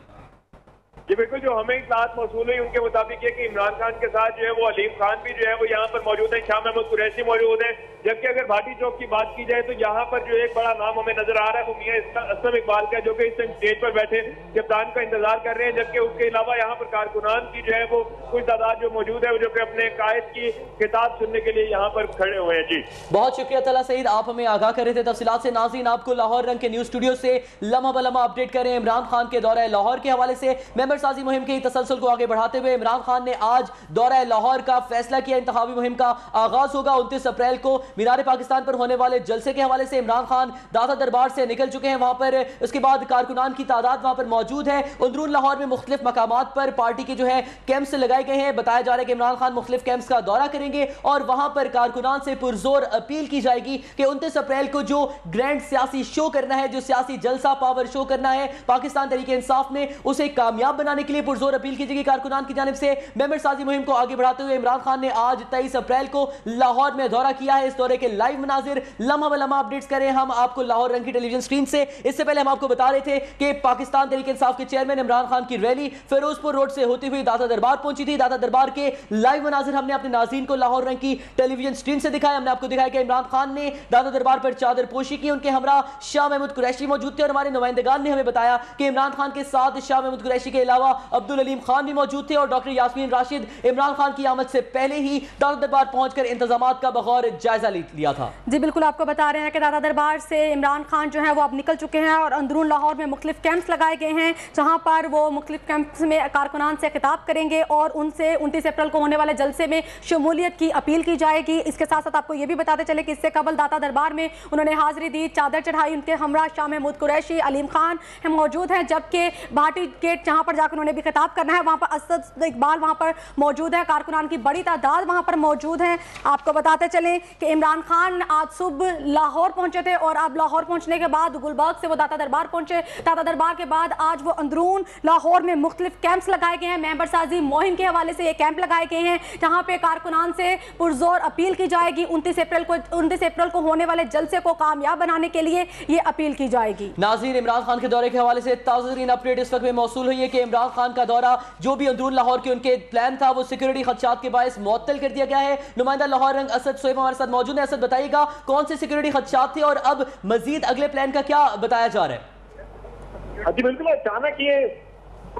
جی بالکل، جو ہمیں اطلاعات موصول ہوئی، ان کے مطابق یہ کہ عمران خان کے ساتھ جو ہے وہ علیم خان بھی جو ہے وہ یہاں پر موجود ہیں، شاہ محمود قریشی موجود ہیں۔ جبکہ اگر بھاٹی چوک کی بات کی جائے تو یہاں پر جو ایک بڑا نام ہمیں نظر آ رہا ہے، وہ میاں اسلم اقبال کا، جو کہ اس ٹائم اسٹیج پر بیٹھے کپتان کا انتظار کر رہے ہیں۔ جبکہ اس کے علاوہ یہاں پر کارکنان کی جو ہے وہ کچھ تعداد جو موجود ہے، وہ جو کہ اپنے قائد کی کتاب سننے کے لیے یہاں پر کھڑے ہوئے ہیں۔ جی۔ بہت شکریہ طلع سعید، آپ ہمیں آگاہ کر رہے تھے تفصیلات سے۔ ناظرین، آپ کو لاہور رنگ کے نیوز اسٹوڈیو سے لمحہ بلمحہ اپڈیٹ کریں عمران خان کے دورہ لاہور کے حوالے سے۔ ممبر سازی مہم کے تسلسل کو آگے بڑھاتے ہوئے عمران خان نے آج دورہ لاہور کا فیصلہ کیا، انتخابی مہم کا آغاز ہوگا۔ انتیس اپریل کو مینار پاکستان پر ہونے والے جلسے کے حوالے سے عمران خان داتا دربار سے نکل چکے ہیں۔ وہاں پر اس کے بعد کارکنان کی تعداد وہاں پر موجود ہے۔ اندرون لاہور میں مختلف مقامات پر پارٹی کے جو ہے کیمپس لگائے گئے ہیں۔ بتایا جا رہا ہے کہ عمران خان مختلف کیمپس کا دورہ کریں گے اور وہاں پر کارکنان سے پرزور اپیل کی جائے گی کہ انتیس اپریل کو جو گرینڈ سیاسی شو کرنا ہے، جو سیاسی جلسہ پاور شو کرنا ہے، پاکستان تحریک انصاف نے اسے کامیاب بنا بنانے کے لیے پرزور اپیل کی جائے گی کارکنان کی جانب سے ممبر سازی مہم کو آگے بڑھاتے ہوئے عمران خان نے آج تیئیس اپریل کو لاہور میں دورہ کیا ہے۔ اس دورے کے لائیو مناظر لمحہ بلمحہ اپڈیٹس کریں۔ ہم آپ کو لاہور رنگ کی ٹیلی ویژن سکرین سے۔ اس سے پہلے ہم آپ کو بتا رہے تھے کہ پاکستان تحریک انصاف کے چیئرمین عمران خان کی ریلی فیروز پور روڈ سے ہوتی ہوئی داتا دربار پہنچی تھی۔ داتا دربار کے لائیو مناظر ہم نے اپنے ناظرین کو لاہور رنگ کی ٹیلی ویژن سکرین سے دکھایا ہم نے آپ کو دکھایا کہ عمران خان نے داتا دربار پر چادر پوشی کی، ان کے ہمراہ شاہ محمود قریشی موجود تھے اور ہمارے نمائندگان نے ہمیں بتایا کہ عمران خان کے ساتھ شاہ محمود قریشی کے علاوہ عبدالعلیم خان بھی موجود تھے اور ڈاکٹر یاسمین راشد عمران خان کی آمد سے پہلے ہی داتا دربار پہنچ کر انتظامات کا بغور جائزہ لیا تھا۔ جی بالکل آپ کو بتا رہے ہیں کہ داتا دربار سے عمران خان جو ہے وہ اب نکل چکے ہیں اور اندرون لاہور میں مختلف کیمپس لگائے گئے ہیں، جہاں پر وہ مختلف کیمپس میں کارکنان سے خطاب کریں گے اور ان سے انتیس اپریل کو ہونے والے جلسے میں شمولیت کی اپیل کی جائے گی۔ اس کے ساتھ ساتھ آپ کو یہ بھی بتاتے چلے کہ اس سے قبل داتا دربار میں انہوں نے حاضری دی، چادر چڑھائی، ان کے ہمراہ شاہ محمود قریشی، علیم خان ہیں موجود ہیں، جبکہ بھاٹی گیٹ جہاں پر جا کر انہوں نے بھی خطاب کرنا ہے۔ وہاں پر اسد اقبال وہاں پر موجود ہے کارکنان کی بڑی تعداد وہاں پر موجود ہیں۔ آپ کو بتاتے چلیں کہ عمران خان آج صبح لاہور پہنچے تھے اور اب لاہور پہنچنے کے بعد گلبرگ سے وہ داتا دربار پہنچے۔ داتا دربار کے بعد آج وہ اندرون لاہور میں مختلف کیمپس لگائے گئے ہیں۔ ممبر سازی مہم کے حوالے سے یہ کیمپ لگائے گئے ہیں۔ جہاں پہ کارکنان سے پرزور اپیل کی جائے گی۔ انتیس اپریل کو انتیس اپریل کو ہونے والے جلسے کو کامیاب بنانے کے لیے یہ اپیل کی جائے گی۔ ناظرین، عمران خان کے دورے کے حوالے سے تازہ ترین اپڈیٹ اس وقت میں موصول ہوئی ہے کہ عمران خان کا دورہ، جو بھی اندرون لاہور کے ان کے پلان تھا، وہ سیکیورٹی خدشات کے باعث معطل کر دیا گیا ہے۔ نمائندہ لاہور رنگ اسد سویب ہمارے ساتھ موجود ہے اسد، بتائیے گا، کون سے سیکیورٹی خدشات تھے اور اب مزید اگلے پلان کا کیا بتایا جا رہا ہے؟ ہاں جی بالکل، اچانک یہ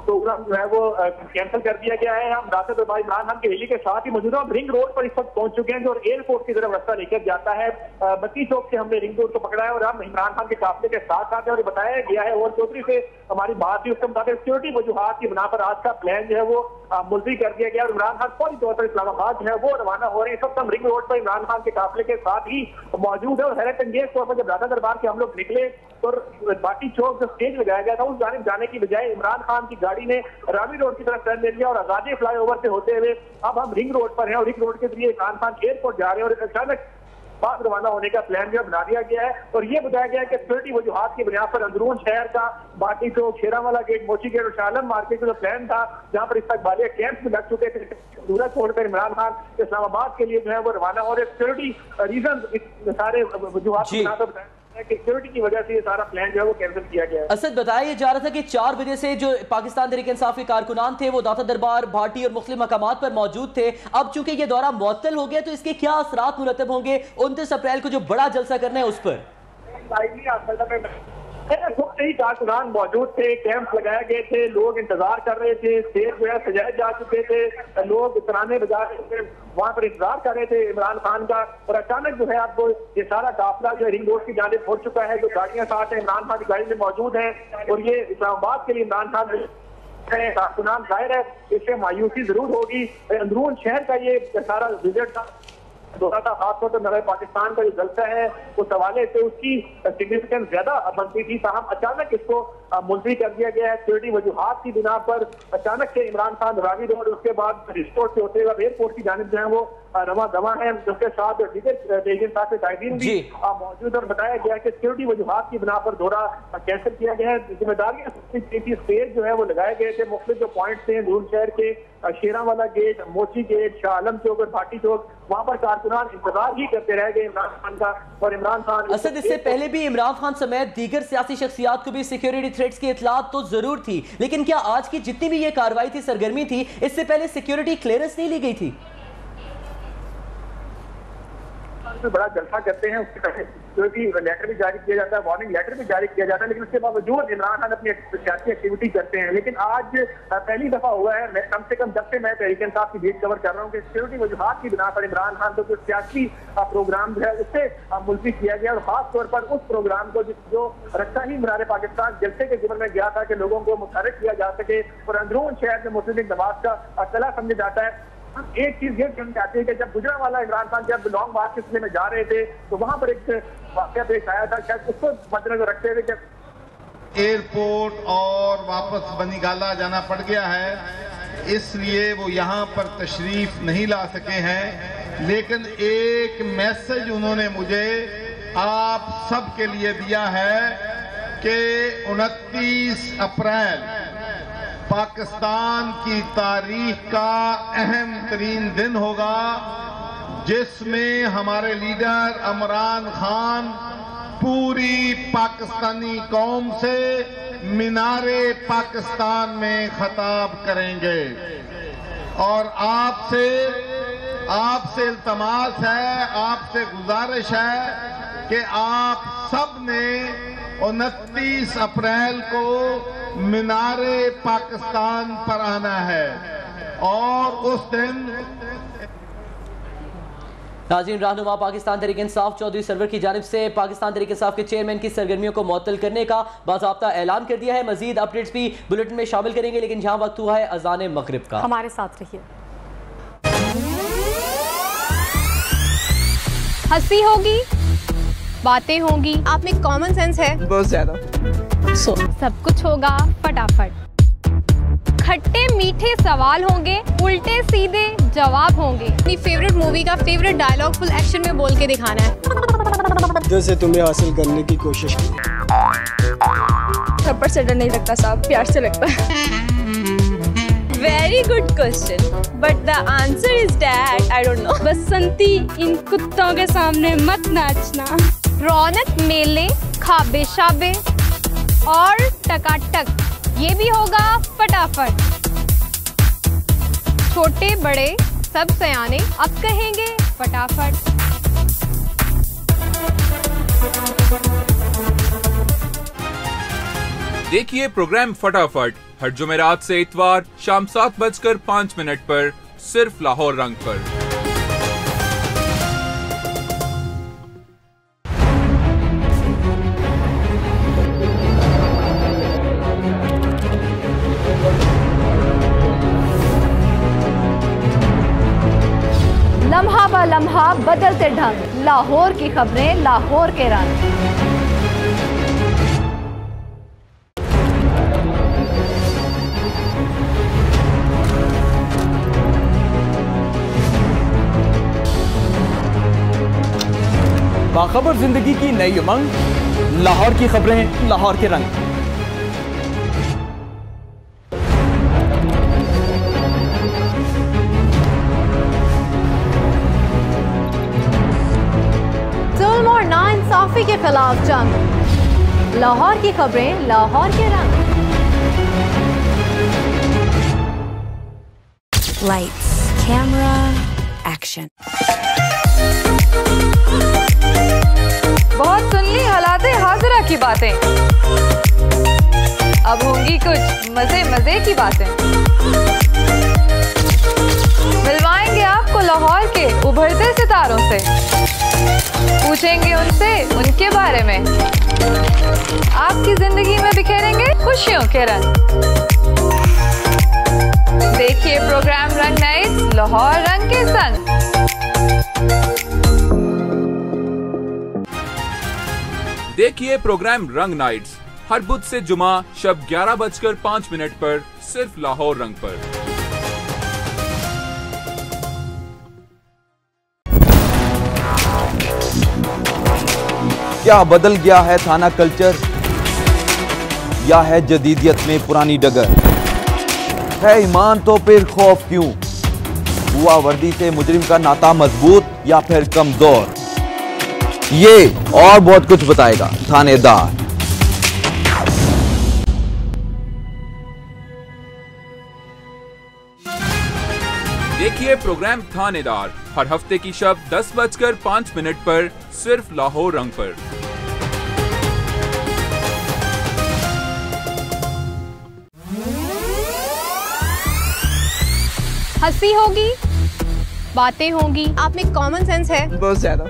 پروگرام جو ہے وہ کینسل کر دیا گیا ہے۔ ہم راسد بھائی عمران خان کے ہیلی کے ساتھ ہی موجود ہیں۔ ہم رنگ روڈ پر اس وقت پہنچ چکے ہیں جو ایئرپورٹ کی طرف رستہ لے کر جاتا ہے۔ بتی چوک سے ہم نے رنگ روڈ کو پکڑا ہے اور ہم عمران خان کے قافلے کے ساتھ ساتھ ہیں اور بتایا گیا ہے۔ اور چودھری سے ہماری بات تھی اس کے مطابق سیکورٹی وجوہات کی بنا پر آج کا پلان جو ہے وہ ملزی کر دیا گیا اور عمران خان فوری طور پر اسلام آباد جو ہے وہ روانہ ہو رہے ہیں۔ اس وقت ہم رنگ روڈ پر عمران خان کے قافلے کے ساتھ ہی موجود ہے اور حیرت انگیز طور پر جب راجا دربار کے ہم لوگ نکلے تو باٹی چوک جو اسٹیج لگایا گیا تھا، اس جانب جانے کی بجائے عمران خان کی گاڑی نے رامی روڈ کی طرف ٹرن لے لیا اور آزادی فلائی اوور سے ہوتے ہوئے اب ہم رنگ روڈ پر ہیں اور رنگ روڈ کے ذریعے عمران خان ایئرپورٹ جا رہے ہیں اور اچانک بعد روانہ ہونے کا پلان جو بنا دیا گیا ہے اور یہ بتایا گیا ہے کہ سیکورٹی وجوہات کی بنیاد پر اندرون شہر کا باٹی چوک شیرا والا گیٹ موچی گیٹ اور شالم مارکیٹ کا جو پلان تھا جہاں پر استقبالیہ کیمپس بھی لگ چکے تھے سورج چھوڑ کر عمران خان اسلام آباد کے لیے جو ہے وہ روانہ ہو رہے سیکورٹی ریزن سارے وجوہات سیکورٹی کی وجہ سے یہ سارا پلان جو ہے وہ کینسل کیا گیا ہے۔ اسد بتایا جا رہا تھا کہ چار بجے سے جو پاکستان تحریک انصاف کے کارکنان تھے وہ داتا دربار بھاٹی اور مختلف مقامات پر موجود تھے۔ اب چونکہ یہ دورہ معطل ہو گیا تو اس کے کیا اثرات مرتب ہوں گے؟ انتیس اپریل کو جو بڑا جلسہ کرنا ہے اس پر۔ کئی کارکنان موجود تھے، کیمپ لگائے گئے تھے، لوگ انتظار کر رہے تھے اسٹیج جو ہے سجائے جا چکے تھے، لوگ ترانے بجا رہے تھے وہاں پر انتظار کر رہے تھے، عمران خان کا، اور اچانک جو ہے آپ کو یہ سارا قافلہ جو ہے رنگ روڈ کی جانب پہنچ چکا ہے، جو گاڑیاں ساتھ ہیں، عمران خان کی گاڑی میں موجود ہیں، اور یہ اسلام آباد کے لیے عمران خان کارکنان ظاہر ہے، اس سے مایوسی ضرور ہوگی اندرون شہر کا یہ سارا وزٹ تھا۔ دوسرا تھا خاص طور پر نگر پاکستان کا جو جلسہ ہے اس حوالے سے اس کی سگنیفیکینس زیادہ بنتی تھی۔ تاہم اچانک اس کو ملزی کر دیا گیا ہے۔ سیکورٹی وجوہات کی بنا پر اچانک سے عمران خان راوی روڈ اس کے بعد ریسٹورٹ سے ہوتے ہوئے ایئرپورٹ کی جانب جو ہے وہ رواں دواں ہیں۔ جس کے ساتھ دیگر ایجنٹ صاحب قائدین بھی موجود اور بتایا گیا کہ سیکورٹی وجوہات کی بنا پر دورہ کینسل کیا گیا ہے۔ ذمہ داریاں اسٹیج جو ہے وہ لگائے گئے تھے۔ مختلف جو پوائنٹس ہیں دور شہر کے شیرا والا گیٹ موچی گیٹ شاہ عالم چوک اور بھاٹی چوک وہاں پر کارکنان انتظار ہی کرتے رہ گئے عمران خان کا۔ اور عمران خان اسد اس سے پہلے بھی عمران خان سمیت دیگر سیاسی شخصیات کو بھی سیکیورٹی تھریٹس کی اطلاع تو ضرور تھی، لیکن کیا آج کی جتنی بھی یہ کاروائی تھی، سرگرمی تھی، اس سے پہلے سیکیورٹی کلیئرنس نہیں لی گئی تھی؟ آپس میں بڑا جلسہ کرتے ہیں، اس کے پہلے جو بھی لیٹر بھی جاری کیا جاتا ہے وارننگ لیٹر بھی جاری کیا جاتا ہے، لیکن اس کے باوجود عمران خان اپنی سیاسی ایکٹیویٹی کرتے ہیں۔ لیکن آج پہلی دفعہ ہوا ہے، میں کم سے کم جب سے میں تحریک انصاف کی بھیڑ کور کر رہا ہوں کہ سیکورٹی وجوہات کی بنا پر عمران خان کو جو سیاسی پروگرام جو ہے، اس سے ملتوی کیا گیا اور خاص طور پر اس پروگرام کو جو رکھتا ہی عمران پاکستان جلسے کے ذمن میں گیا تھا کہ لوگوں کو متحرک کیا جا سکے اور اندرون شہر میں مسلم نواز کا اطلاع سمجھا جاتا ہے۔ ہم ایک چیز یہ کہنا چاہتے ہیں کہ جب گجرا والا عمران خان جب لانگ مارچ سلسلے میں جا رہے تھے، تو وہاں پر ایک واقعہ پیش آیا تھا، شاید اس کو مد نظر رکھتے ہوئے جب ایئرپورٹ اور واپس بنی گالا جانا پڑ گیا ہے، اس لیے وہ یہاں پر تشریف نہیں لا سکے ہیں۔ لیکن ایک میسج انہوں نے مجھے آپ سب کے لیے دیا ہے کہ انتیس اپریل پاکستان کی تاریخ کا اہم ترین دن ہوگا، جس میں ہمارے لیڈر عمران خان پوری پاکستانی قوم سے مینار پاکستان میں خطاب کریں گے۔ اور آپ سے آپ سے التماس ہے، آپ سے گزارش ہے کہ آپ سب نے انتیس اپریل کو منار پاکستان پر آنا ہے اور اس دن ناظرین رہنما پاکستان تحریک انصاف چودری سرور کی جانب سے پاکستان طریقہ انصاف کے چیئرمین کی سرگرمیوں کو معطل کرنے کا باضابطہ اعلان کر دیا ہے۔ مزید اپڈیٹس بھی بلٹن میں شامل کریں گے لیکن جہاں وقت ہوا ہے اذان مغرب کا۔ ہمارے ساتھ رہیے۔ ہنسی ہوگی؟ باتیں ہوں گی۔ آپ میں کامن سینس ہے؟ بہت زیادہ۔ سو سب کچھ ہوگا فٹافٹ۔ کھٹے میٹھے سوال ہوں گے الٹے سیدھے جواب ہوں گے۔ اپنی فیوریٹ مووی کا فیوریٹ ڈائلگ فل ایکشن میں بول کے دکھانا ہے۔ جیسے تمہیں حاصل کرنے کی کوشش کی۔ تھپڑ سے ڈر نہیں لگتا صاحب پیار سے لگتا ہے۔ Very good question but the answer is that I don't know Basanti ان کتوں کے سامنے مت ناچنا رونق میلے کھابے شابے اور ٹکا ٹک یہ بھی ہوگا فٹافٹ چھوٹے بڑے سب سیانے اب کہیں گے فٹافٹ دیکھیے پروگرام فٹافٹ، ہر جمعرات سے اتوار شام سات بج کر پانچ منٹ پر صرف لاہور رنگ پر۔ لمحہ بہ لمحہ بدلتے ڈھنگ، لاہور کی خبریں لاہور کے رنگ۔ باخبر زندگی کی نئی امنگ لاہور کی خبریں لاہور کے رنگ۔ ظلم اور ناانصافی کے خلاف جنگ۔ لاہور کی خبریں لاہور کے رنگ۔ لائٹس کیمرہ ایکشن بہت سن لی، حالات حاضرہ کی باتیں۔ اب ہوں گی کچھ مزے مزے کی باتیں۔ ملوائیں گے آپ کو لاہور کے ابھرتے ستاروں سے۔ پوچھیں گے ان سے ان کے بارے میں۔ آپ کی زندگی میں بکھیریں گے خوشیوں کے رنگ۔ دیکھیے پروگرام رنگ نائٹ، لاہور رنگ کے سنگ۔ دیکھیے پروگرام رنگ نائٹس۔ ہر بدھ سے جمعہ شب گیارہ بج کر پانچ منٹ پر صرف لاہور رنگ پر۔ کیا بدل گیا ہے تھانہ کلچر؟ یا ہے جدیدیت میں پرانی ڈگر؟ ہے ایمان تو پھر خوف کیوں؟ ہوا وردی سے مجرم کا ناتا مضبوط یا پھر کمزور؟ یہ اور بہت کچھ بتائے گا تھانے دار دیکھیے پروگرام تھانے دار ہر ہفتے کی شب دس بج کر پانچ منٹ پر صرف لاہور رنگ پر۔ ہنسی ہوگی؟ باتیں ہوں گی۔ آپ میں کامن سینس ہے؟ بہت زیادہ۔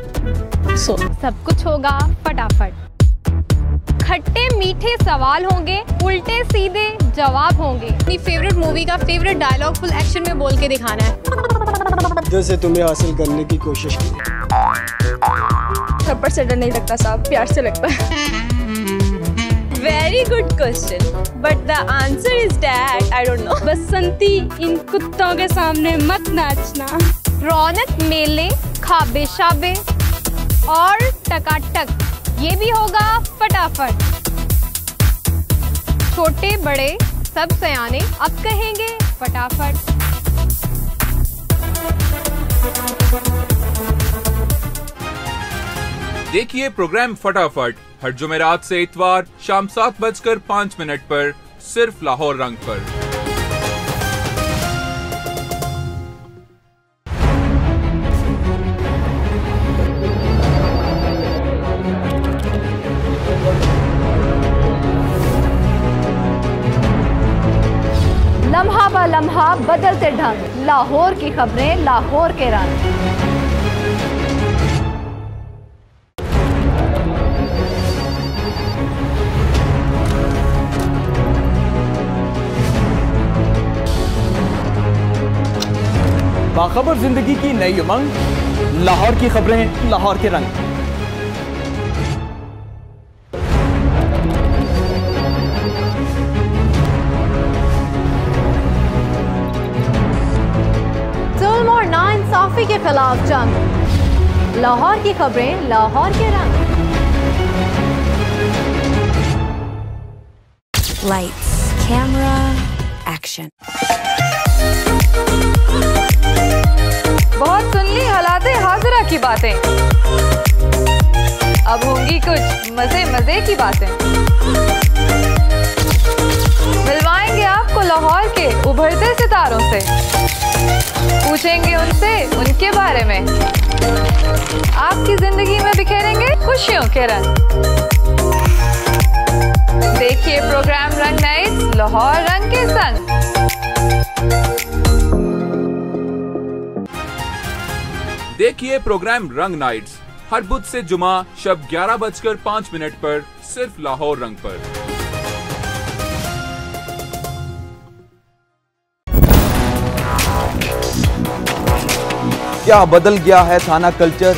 سو سب کچھ ہوگا فٹافٹ۔ کھٹے میٹھے سوال ہوں گے الٹے سیدھے جواب ہوں گے۔ اپنی فیوریٹ مووی کا فیوریٹ ڈائلاگ فل ایکشن میں بول کے دکھانا ہے۔ جیسے تمہیں حاصل کرنے کی کوشش کی۔ تھپڑ سے ڈر نہیں لگتا صاحب پیار سے لگتا ہے۔ Very good question but the answer is that I don't know Basanti ان کتوں کے سامنے مت ناچنا۔ رونق میلے کھابے شابے اور ٹکا ٹک یہ بھی ہوگا فٹافٹ۔ چھوٹے، بڑے سب سیانے اب کہیں گے فٹافٹ۔ دیکھیے پروگرام فٹافٹ۔ ہر جمعرات سے اتوار شام سات بج کر پانچ منٹ پر صرف لاہور رنگ پر۔ بدلتے ڈھنگ، لاہور کی خبریں، لاہور کے رنگ۔ باخبر زندگی کی نئی امنگ، لاہور کی خبریں، لاہور کے رنگ۔ پاک جنگ لاہور کی خبریں لاہور کے رنگ۔ لائٹس کیمرہ ایکشن بہت سن لی حالات حاضرہ کی باتیں۔ اب ہوں گی کچھ مزے مزے کی باتیں۔ لاہور کے ابھرتے ستاروں سے پوچھیں گے ان سے ان کے بارے میں آپ کی زندگی میں بکھیریں گے خوشیوں کے رنگ دیکھیے پروگرام رنگ نائٹ لاہور رنگ کے سنگ دیکھیے پروگرام رنگ نائٹس ہر بدھ سے جمعہ شب گیارہ بج کر پانچ منٹ پر صرف لاہور رنگ پر کیا بدل گیا ہے تھانہ کلچر؟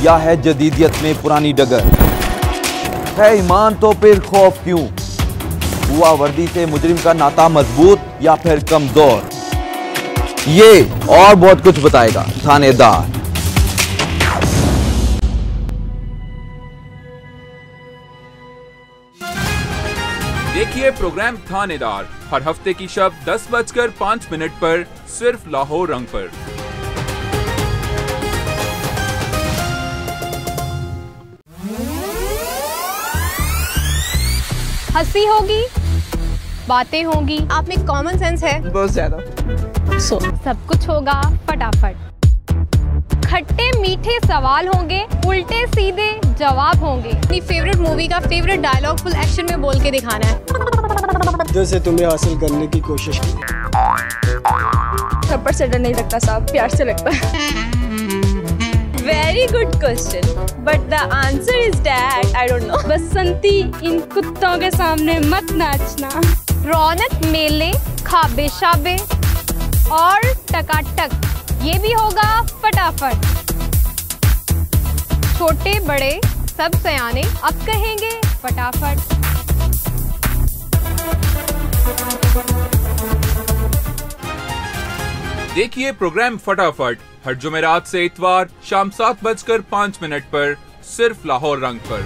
یا ہے جدیدیت میں پرانی ڈگر؟ ہے ایمان تو پھر خوف کیوں؟ ہوا وردی سے مجرم کا ناتا مضبوط یا پھر کمزور؟ یہ اور بہت کچھ بتائے گا تھانے دار۔ دیکھیے پروگرام تھانے دار، ہر ہفتے کی شب دس بج کر پانچ منٹ پر صرف لاہور رنگ پر۔ ہنسی ہوگی؟ باتیں ہوں گی آپ میں کامن سینس ہے؟ بہت زیادہ۔ سو سب کچھ ہوگا فٹافٹ۔ کھٹے میٹھے سوال ہوں گے الٹے سیدھے جواب ہوں گے۔ اپنی فیوریٹ مووی کا فیوریٹ ڈائلگ فل ایکشن میں بول کے دکھانا ہے۔ جیسے تمہیں حاصل کرنے کی کوشش کی۔ تھپڑ سے ڈر نہیں لگتا صاحب پیار سے لگتا ہے۔ Very good question but the answer is that I don't know Basanti ان کتوں کے سامنے مت ناچنا رونق میلے کھابے شابے اور ٹکا ٹک یہ بھی ہوگا فٹافٹ چھوٹے بڑے سب سیانے اب کہیں گے فٹافٹ دیکھیے پروگرام فٹافٹ ہر جمعرات سے اتوار شام سات بج کر پانچ منٹ پر صرف لاہور رنگ پر۔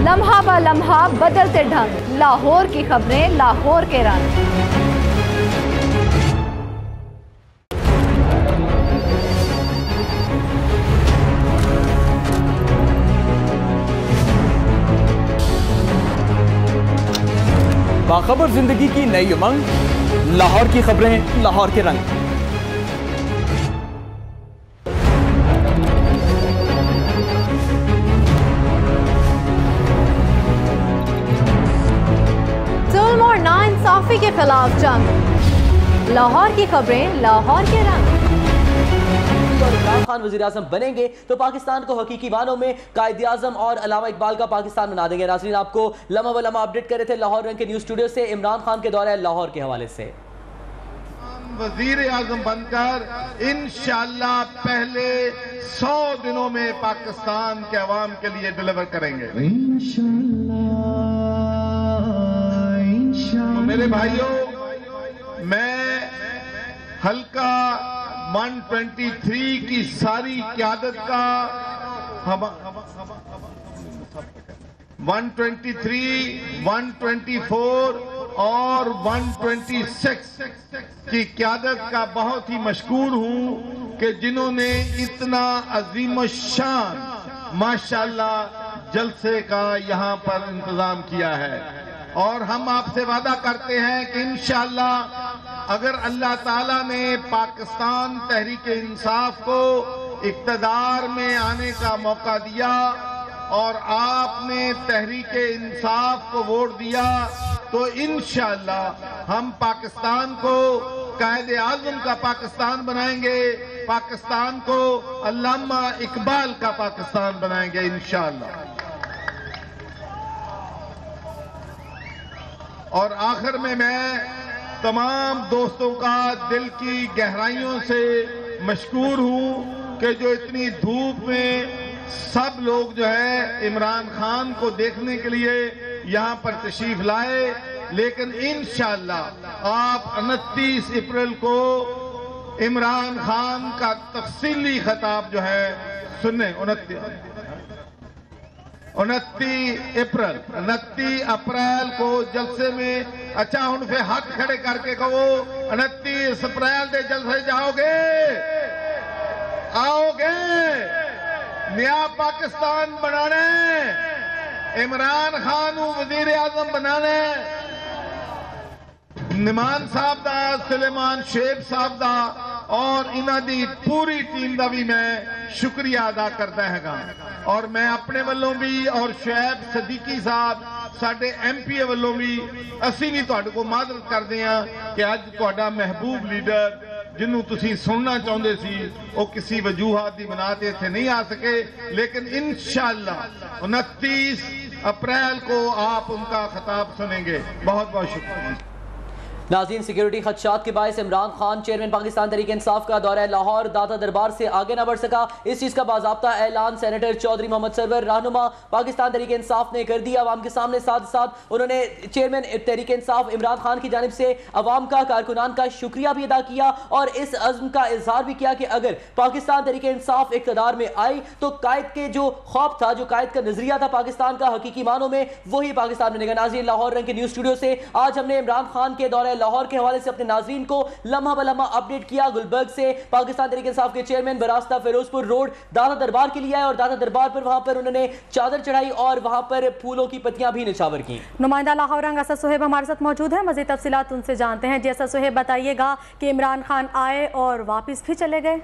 لمحہ با لمحہ بدلتے ڈھنگ، لاہور کی خبریں لاہور کے رنگ۔ باخبر زندگی کی نئی امنگ، لاہور کی خبریں، لاہور کے رنگ۔ ظلم اور ناانصافی کے خلاف جنگ۔ لاہور کی خبریں، لاہور کے رنگ۔ جدید اور عمران خان وزیراعظم بنیں گے تو پاکستان کو حقیقی معنوں میں قائد اعظم اور علامہ اقبال کا پاکستان بنا دیں گے۔ ناظرین آپ کو لمحہ و لمحہ اپ ڈیٹ کر رہے تھے لاہور رنگ کے نیوز سٹوڈیو سے۔ عمران خان کے دورہ لاہور کے حوالے سے۔ وزیر اعظم بن کر انشاءاللہ پہلے سو دنوں میں پاکستان کے عوام کے لیے ڈیلیور کریں گے۔ انشاءاللہ انشاءاللہ۔ میرے بھائیوں میں ہلکہ ون ٹوینٹی تھری کی ساری قیادت کا one twenty three one twenty four اور ون ٹوینٹی سکس کی قیادت کا بہت ہی مشکور ہوں کہ جنہوں نے اتنا عظیم الشان ماشاءاللہ جلسے کا یہاں پر انتظام کیا ہے۔ اور ہم آپ سے وعدہ کرتے ہیں کہ انشاءاللہ اگر اللہ تعالیٰ نے پاکستان تحریک انصاف کو اقتدار میں آنے کا موقع دیا اور آپ نے تحریک انصاف کو ووٹ دیا، تو انشاءاللہ ہم پاکستان کو قائد عظم کا پاکستان بنائیں گے، پاکستان کو علامہ اقبال کا پاکستان بنائیں گے انشاءاللہ۔ اور آخر میں میں تمام دوستوں کا دل کی گہرائیوں سے مشکور ہوں کہ جو اتنی دھوپ میں سب لوگ جو ہے عمران خان کو دیکھنے کے لیے یہاں پر تشریف لائے، لیکن انشاءاللہ آپ انتیس اپریل کو عمران خان کا تفصیلی خطاب جو ہے سنیں انتی اپریل انتی اپریل کو جلسے میں اچھا ان پھر ہاتھ کھڑے کر کے کہو، انتیس پریال دے جل سے جاؤ گے آؤ گے نیا پاکستان بنانے عمران خان وزیر اعظم بنانے نمان صاحب دا سلمان شیب صاحب دا، اور انہ دی پوری ٹیم دا بھی میں شکریہ ادا کرتا ہے گا اور میں اپنے والوں بھی، اور شیب صدیقی صاحب سڈے ایم پی اے وسیع کو مدد کر دیا کہ آج توڑا محبوب لیڈر جنہوں تسی سننا چاہوں دے سی وہ کسی وجوہات کی بنا اتنے نہیں آسکے لیکن انشاءاللہ انتیس اپریل کو آپ ان کا خطاب سنیں گے بہت بہت شکریہ ناظرین سیکیورٹی خدشات کے باعث عمران خان چیئرمین پاکستان طریق انصاف کا دورہ لاہور، داتا دربار سے آگے نہ بڑھ سکا۔ اس چیز کا باضابطہ اعلان سینیٹر چودری محمد سرور رہنما پاکستان طریق انصاف نے کر دیا۔ عوام کے سامنے ساتھ ساتھ انہوں نے چیئرمین تحریک انصاف عمران خان کی جانب سے عوام کا، کارکنان کا شکریہ بھی ادا کیا اور اس عزم کا اظہار بھی کیا کہ اگر پاکستان طریق انصاف اقتدار میں آئی تو قائد کے جو خوف تھا، جو قائد کا نظریہ تھا پاکستان کا حقیقی معنوں میں، وہی پاکستان بنے گا۔ ناظرین، لاہور رنگ کے نیوز اسٹوڈیو سے آج ہم نے عمران خان کے دورہ لاہور کے حوالے سے اپنے ناظرین کو لمحہ بلمحہ اپڈیٹ کیا گلبرگ سے پاکستان تحریک انصاف کے چیئرمن براستہ فیروز پور روڈ دادا دربار کے لیے آئے اور دادا دربار پر وہاں پر انہوں نے چادر چڑھائی اور وہاں پر پھولوں کی پتیاں بھی نچاور کی نمائندہ لاہور اسد صہیب ہمارے ساتھ موجود ہے مزید تفصیلات ان سے جانتے ہیں۔ جیسا صہیب بتائیے گا کہ عمران خان آئے اور واپس بھی چلے گئے؟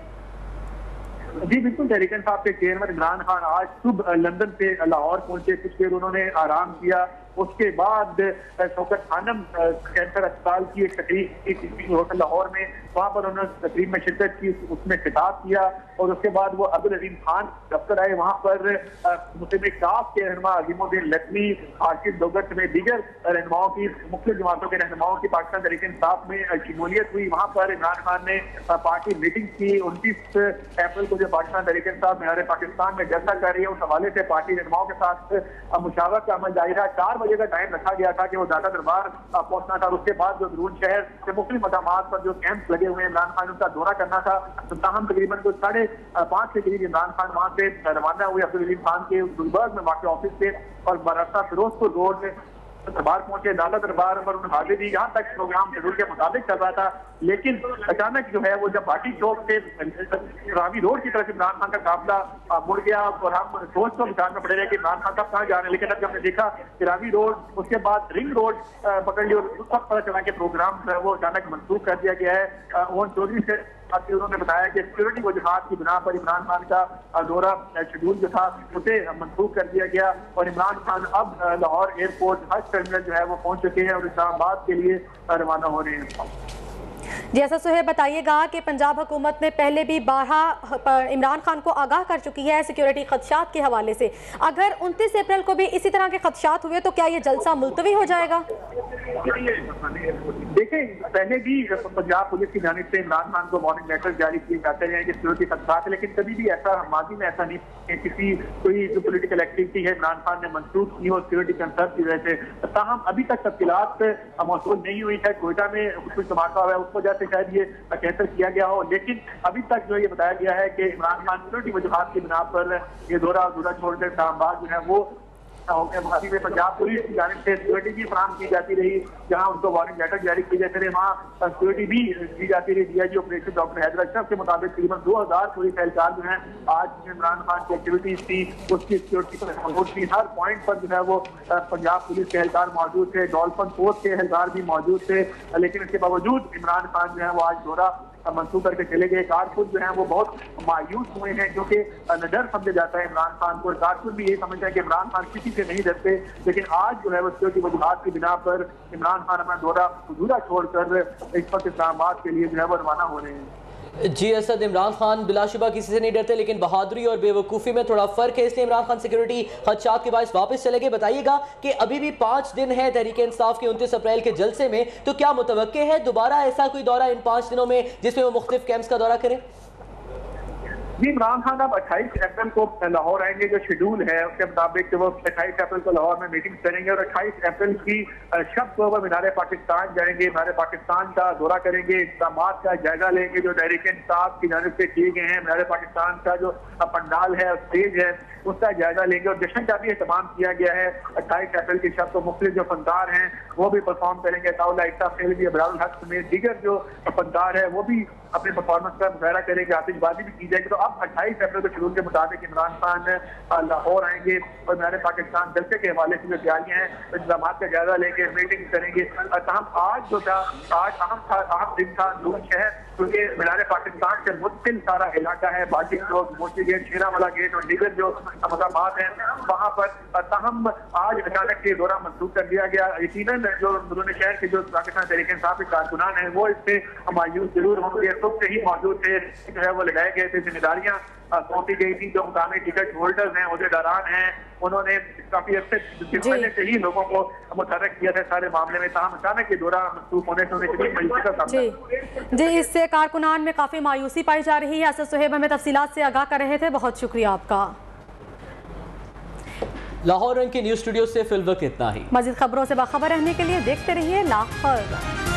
جی بالکل۔ تحریکن صاحب کے چیئرمن عمران خان آج صبح لندن سے لاہور پہنچے۔ کچھ دیر انہوں نے آرام کیا۔ اس کے بعد شوکت خانم کینسر اسپتال کی ایک تقریب کی تیسی ہوٹل لاہور میں، وہاں پر انہوں نے تقریب میں شرکت کی، اس میں خطاب کیا اور اس کے بعد وہ عبدالعظیم خان دفتر آئے وہاں پر مسلم کاف کے رہنما عظیم الدین لکمی آصف دوگر میں دیگر رہنماؤں کی، مختلف جماعتوں کے رہنماؤں کی، پاکستان طریقہ انصاف میں شمولیت ہوئی۔ وہاں پر عمران خان نے پارٹی میٹنگ کی، انتیس اپریل کو جو پاکستان طریقہ انصاف معیار پاکستان میں جلسہ کر رہی ہے، اس حوالے سے پارٹی رہنماؤں کے ساتھ مشاورت کا عمل جاری رہا۔ چار بجے بجے کا ٹائم رکھا گیا تھا کہ وہ داتا دربار پہنچنا تھا اور اس کے بعد جو درون شہر سے مختلف مقامات پر جو کیمپ لگے ہوئے ہیں، عمران خان ان کا دورہ کرنا تھا۔ تاہم تقریباً کوئی ساڑھے پانچ کے قریب عمران خان وہاں سے روانہ ہوئے عبدالعلیم خان کے گلبرگ میں واقع آفس سے اور برسہ فیروز پور روڈ دربار پہنچے دادا دربار پر انہوں نے حاضری دی یہاں تک پروگرام شیڈول کے مطابق چل رہا تھا۔ لیکن اچانک جو ہے وہ جب بھاٹی چوک سے راوی روڈ کی طرف عمران خان کا قافلہ آ، مڑ گیا اور ہم سوچ تو بچار میں پڑے رہے کہ عمران خان کب کہاں جا رہے ہیں لیکن اب جب ہم نے دیکھا کہ راوی روڈ اس کے بعد رنگ روڈ پکڑ لی اور اس وقت پتہ چلا کہ پروگرام جو ہے وہ اچانک منسوخ کر دیا گیا ہے۔ آ، اوون چودھری سے ساتھ انہوں نے بتایا کہ سیکورٹی وجوہات کی بنا پر عمران خان کا دورہ شیڈول جو تھا، اسے منسوخ کر دیا گیا اور عمران خان اب لاہور ایئرپورٹ حج ٹرمینل جو ہے وہ پہنچ چکے ہیں اور اسلام آباد کے لیے روانہ ہو رہے ہیں۔ جی ایسا سہیب بتائیے گا کہ پنجاب حکومت نے پہلے بھی بارہا عمران خان کو آگاہ کر چکی ہے سیکیورٹی خدشات کے حوالے سے۔ اگر انتیس اپریل کو بھی اسی طرح کے خدشات ہوئے تو کیا یہ جلسہ ملتوی ہو جائے گا؟ دیکھیں، پہلے بھی پنجاب پولیس کی جانب سے عمران خان کو وارننگ لیٹر جاری کیے جاتے ہیں کہ سیکورٹی خدشات ہے لیکن کبھی بھی ایسا ماضی میں ایسا نہیں کہ کسی، کوئی جو پولیٹیکل ایکٹیویٹی ہے، عمران خان نے منسوخ کی ہو سیکورٹی کنسرن کی وجہ سے۔ تاہم ابھی تک تفصیلات موصول نہیں ہوئی ہے، کوئٹہ میں کچھ کچھ دھماکہ ہوا ہے، اس کو وجہ سے شاید یہ کینسل کیا گیا ہو، لیکن ابھی تک جو یہ بتایا گیا ہے کہ عمران خان سیکورٹی وجوہات کی بنا پر یہ دورہ دورہ چھوڑ کر اسلام آباد جو ہے وہ ہو ماضی میں پنجاب پولیس کی جانب سے سیکورٹی بھی فراہم کی جاتی رہی، جہاں ان کو وارننگ لیٹر جاری کیے جاتے رہے وہاں سیکورٹی بھی دی جاتی رہی D I G operation doctor Haider Ashraf کے مطابق تقریباً دو ہزار پولیس اہلکار جو ہیں، آج عمران خان کی ایکٹیویٹیز تھی، اس کی سیکورٹی پر موجود تھی۔ ہر پوائنٹ پر جو ہے وہ پنجاب پولیس کے اہلکار موجود تھے ڈولفن فورس کے اہلکار بھی موجود تھے۔ لیکن اس کے باوجود عمران خان جو ہے وہ آج دورہ منسوخ کر کے چلے گئے۔ کارکن جو ہیں وہ بہت مایوس ہوئے ہیں کیونکہ ڈر سمجھا جاتا ہے عمران خان کو، اور کارکن بھی یہی سمجھتا ہے کہ عمران خان کسی سے نہیں ڈرتے، لیکن آج جو ہے وہ کی وجوہات کی بنا پر عمران خان اپنا دورہ ادھورا چھوڑ کر اس وقت اسلام آباد کے لیے جو ہے وہ روانہ ہو رہے ہیں۔ جی اسد عمران خان بلا شبہ کسی سے نہیں ڈرتے، لیکن بہادری اور بے وقوفی میں تھوڑا فرق ہے۔ اس لیے عمران خان سیکیورٹی خدشات کے باعث واپس چلے گئے۔ بتائیے گا کہ ابھی بھی پانچ دن ہے تحریک انصاف کے انتیس اپریل کے جلسے میں، تو کیا متوقع ہے دوبارہ ایسا کوئی دورہ ان پانچ دنوں میں جس میں وہ مختلف کیمپس کا دورہ کریں؟ جی عمران خان اب اٹھائیس اپریل کو لاہور آئیں گے، جو شیڈول ہے، اس کے مطابق وہ اٹھائیس اپریل کو لاہور میں میٹنگ کریں گے اور اٹھائیس اپریل کی شب کو وہ مینار پاکستان جائیں گے، مینار پاکستان کا دورہ کریں گے، اقدامات کا جائزہ لیں گے، جو تحریک انصاف کی جانب سے کیے گئے ہیں، مینار پاکستان کا جو پنڈال ہے اسٹیج ہے، اس کا جائزہ لیں گے اور جشن کا بھی اہتمام کیا گیا ہے، اٹھائیس اپریل کی شب کو مختلف جو فنکار ہیں، وہ بھی پرفارم کریں گے تاؤ لائٹا فیل بھی ابرار الحق سمیت دیگر جو فنکار ہے وہ بھی اپنے پرفارمنس کا مظاہرہ کریں گے، آتش بازی بھی کی جائے گی۔ تو اب اٹھائیس اپریل کو شیڈول کے مطابق عمران خان لاہور آئیں گے اور میرے پاکستان جلسے کے حوالے سے جو تیاریاں ہیں، انتظامات کا جائزہ لیں گے میٹنگ کریں گے۔ تاہم آج جو تھا، آج اہم تھا، اہم دن تھا نور شہر کیونکہ مینار پاکستان سے متصل سارا علاقہ ہے، باقی لوگ موچی گیٹ شیرا والا گیٹ اور دیگر جو مقامات ہیں، وہاں پر تاہم آج اچانک یہ دورہ منسوخ کر دیا گیا۔ یقیناً جو مرون شہر کے جو پاکستان تحریک انصاف کے کارکنان ہیں، وہ اس سے مایوس ضرور ہوں گے۔ صبح سے ہی موجود تھے، جو ہے وہ لگائے گئے تھے ذمہ داریاں سونپی گئی تھی جو مقامی ٹکٹ ہولڈرز ہیں عہدے داران ہیں انہوں نے کافی عرصے پہلے سے ہی لوگوں کو متحرک کیا تھا سارے معاملے میں تاہم اچانک یہ دورہ منسوخ ہونے سے انہیں شدید مایوسی کا سامنا جی۔ جی اس سے کارکنان میں کافی مایوسی پائی جا رہی ہے۔ اسد صہیب ہمیں تفصیلات سے آگاہ کر رہے تھے۔ بہت شکریہ آپ کا۔ لاہور رنگ کی نیوز اسٹوڈیو سے فی الوقت اتنا ہی۔ مزید خبروں سے باخبر رہنے کے لیے دیکھتے رہیے لاہور۔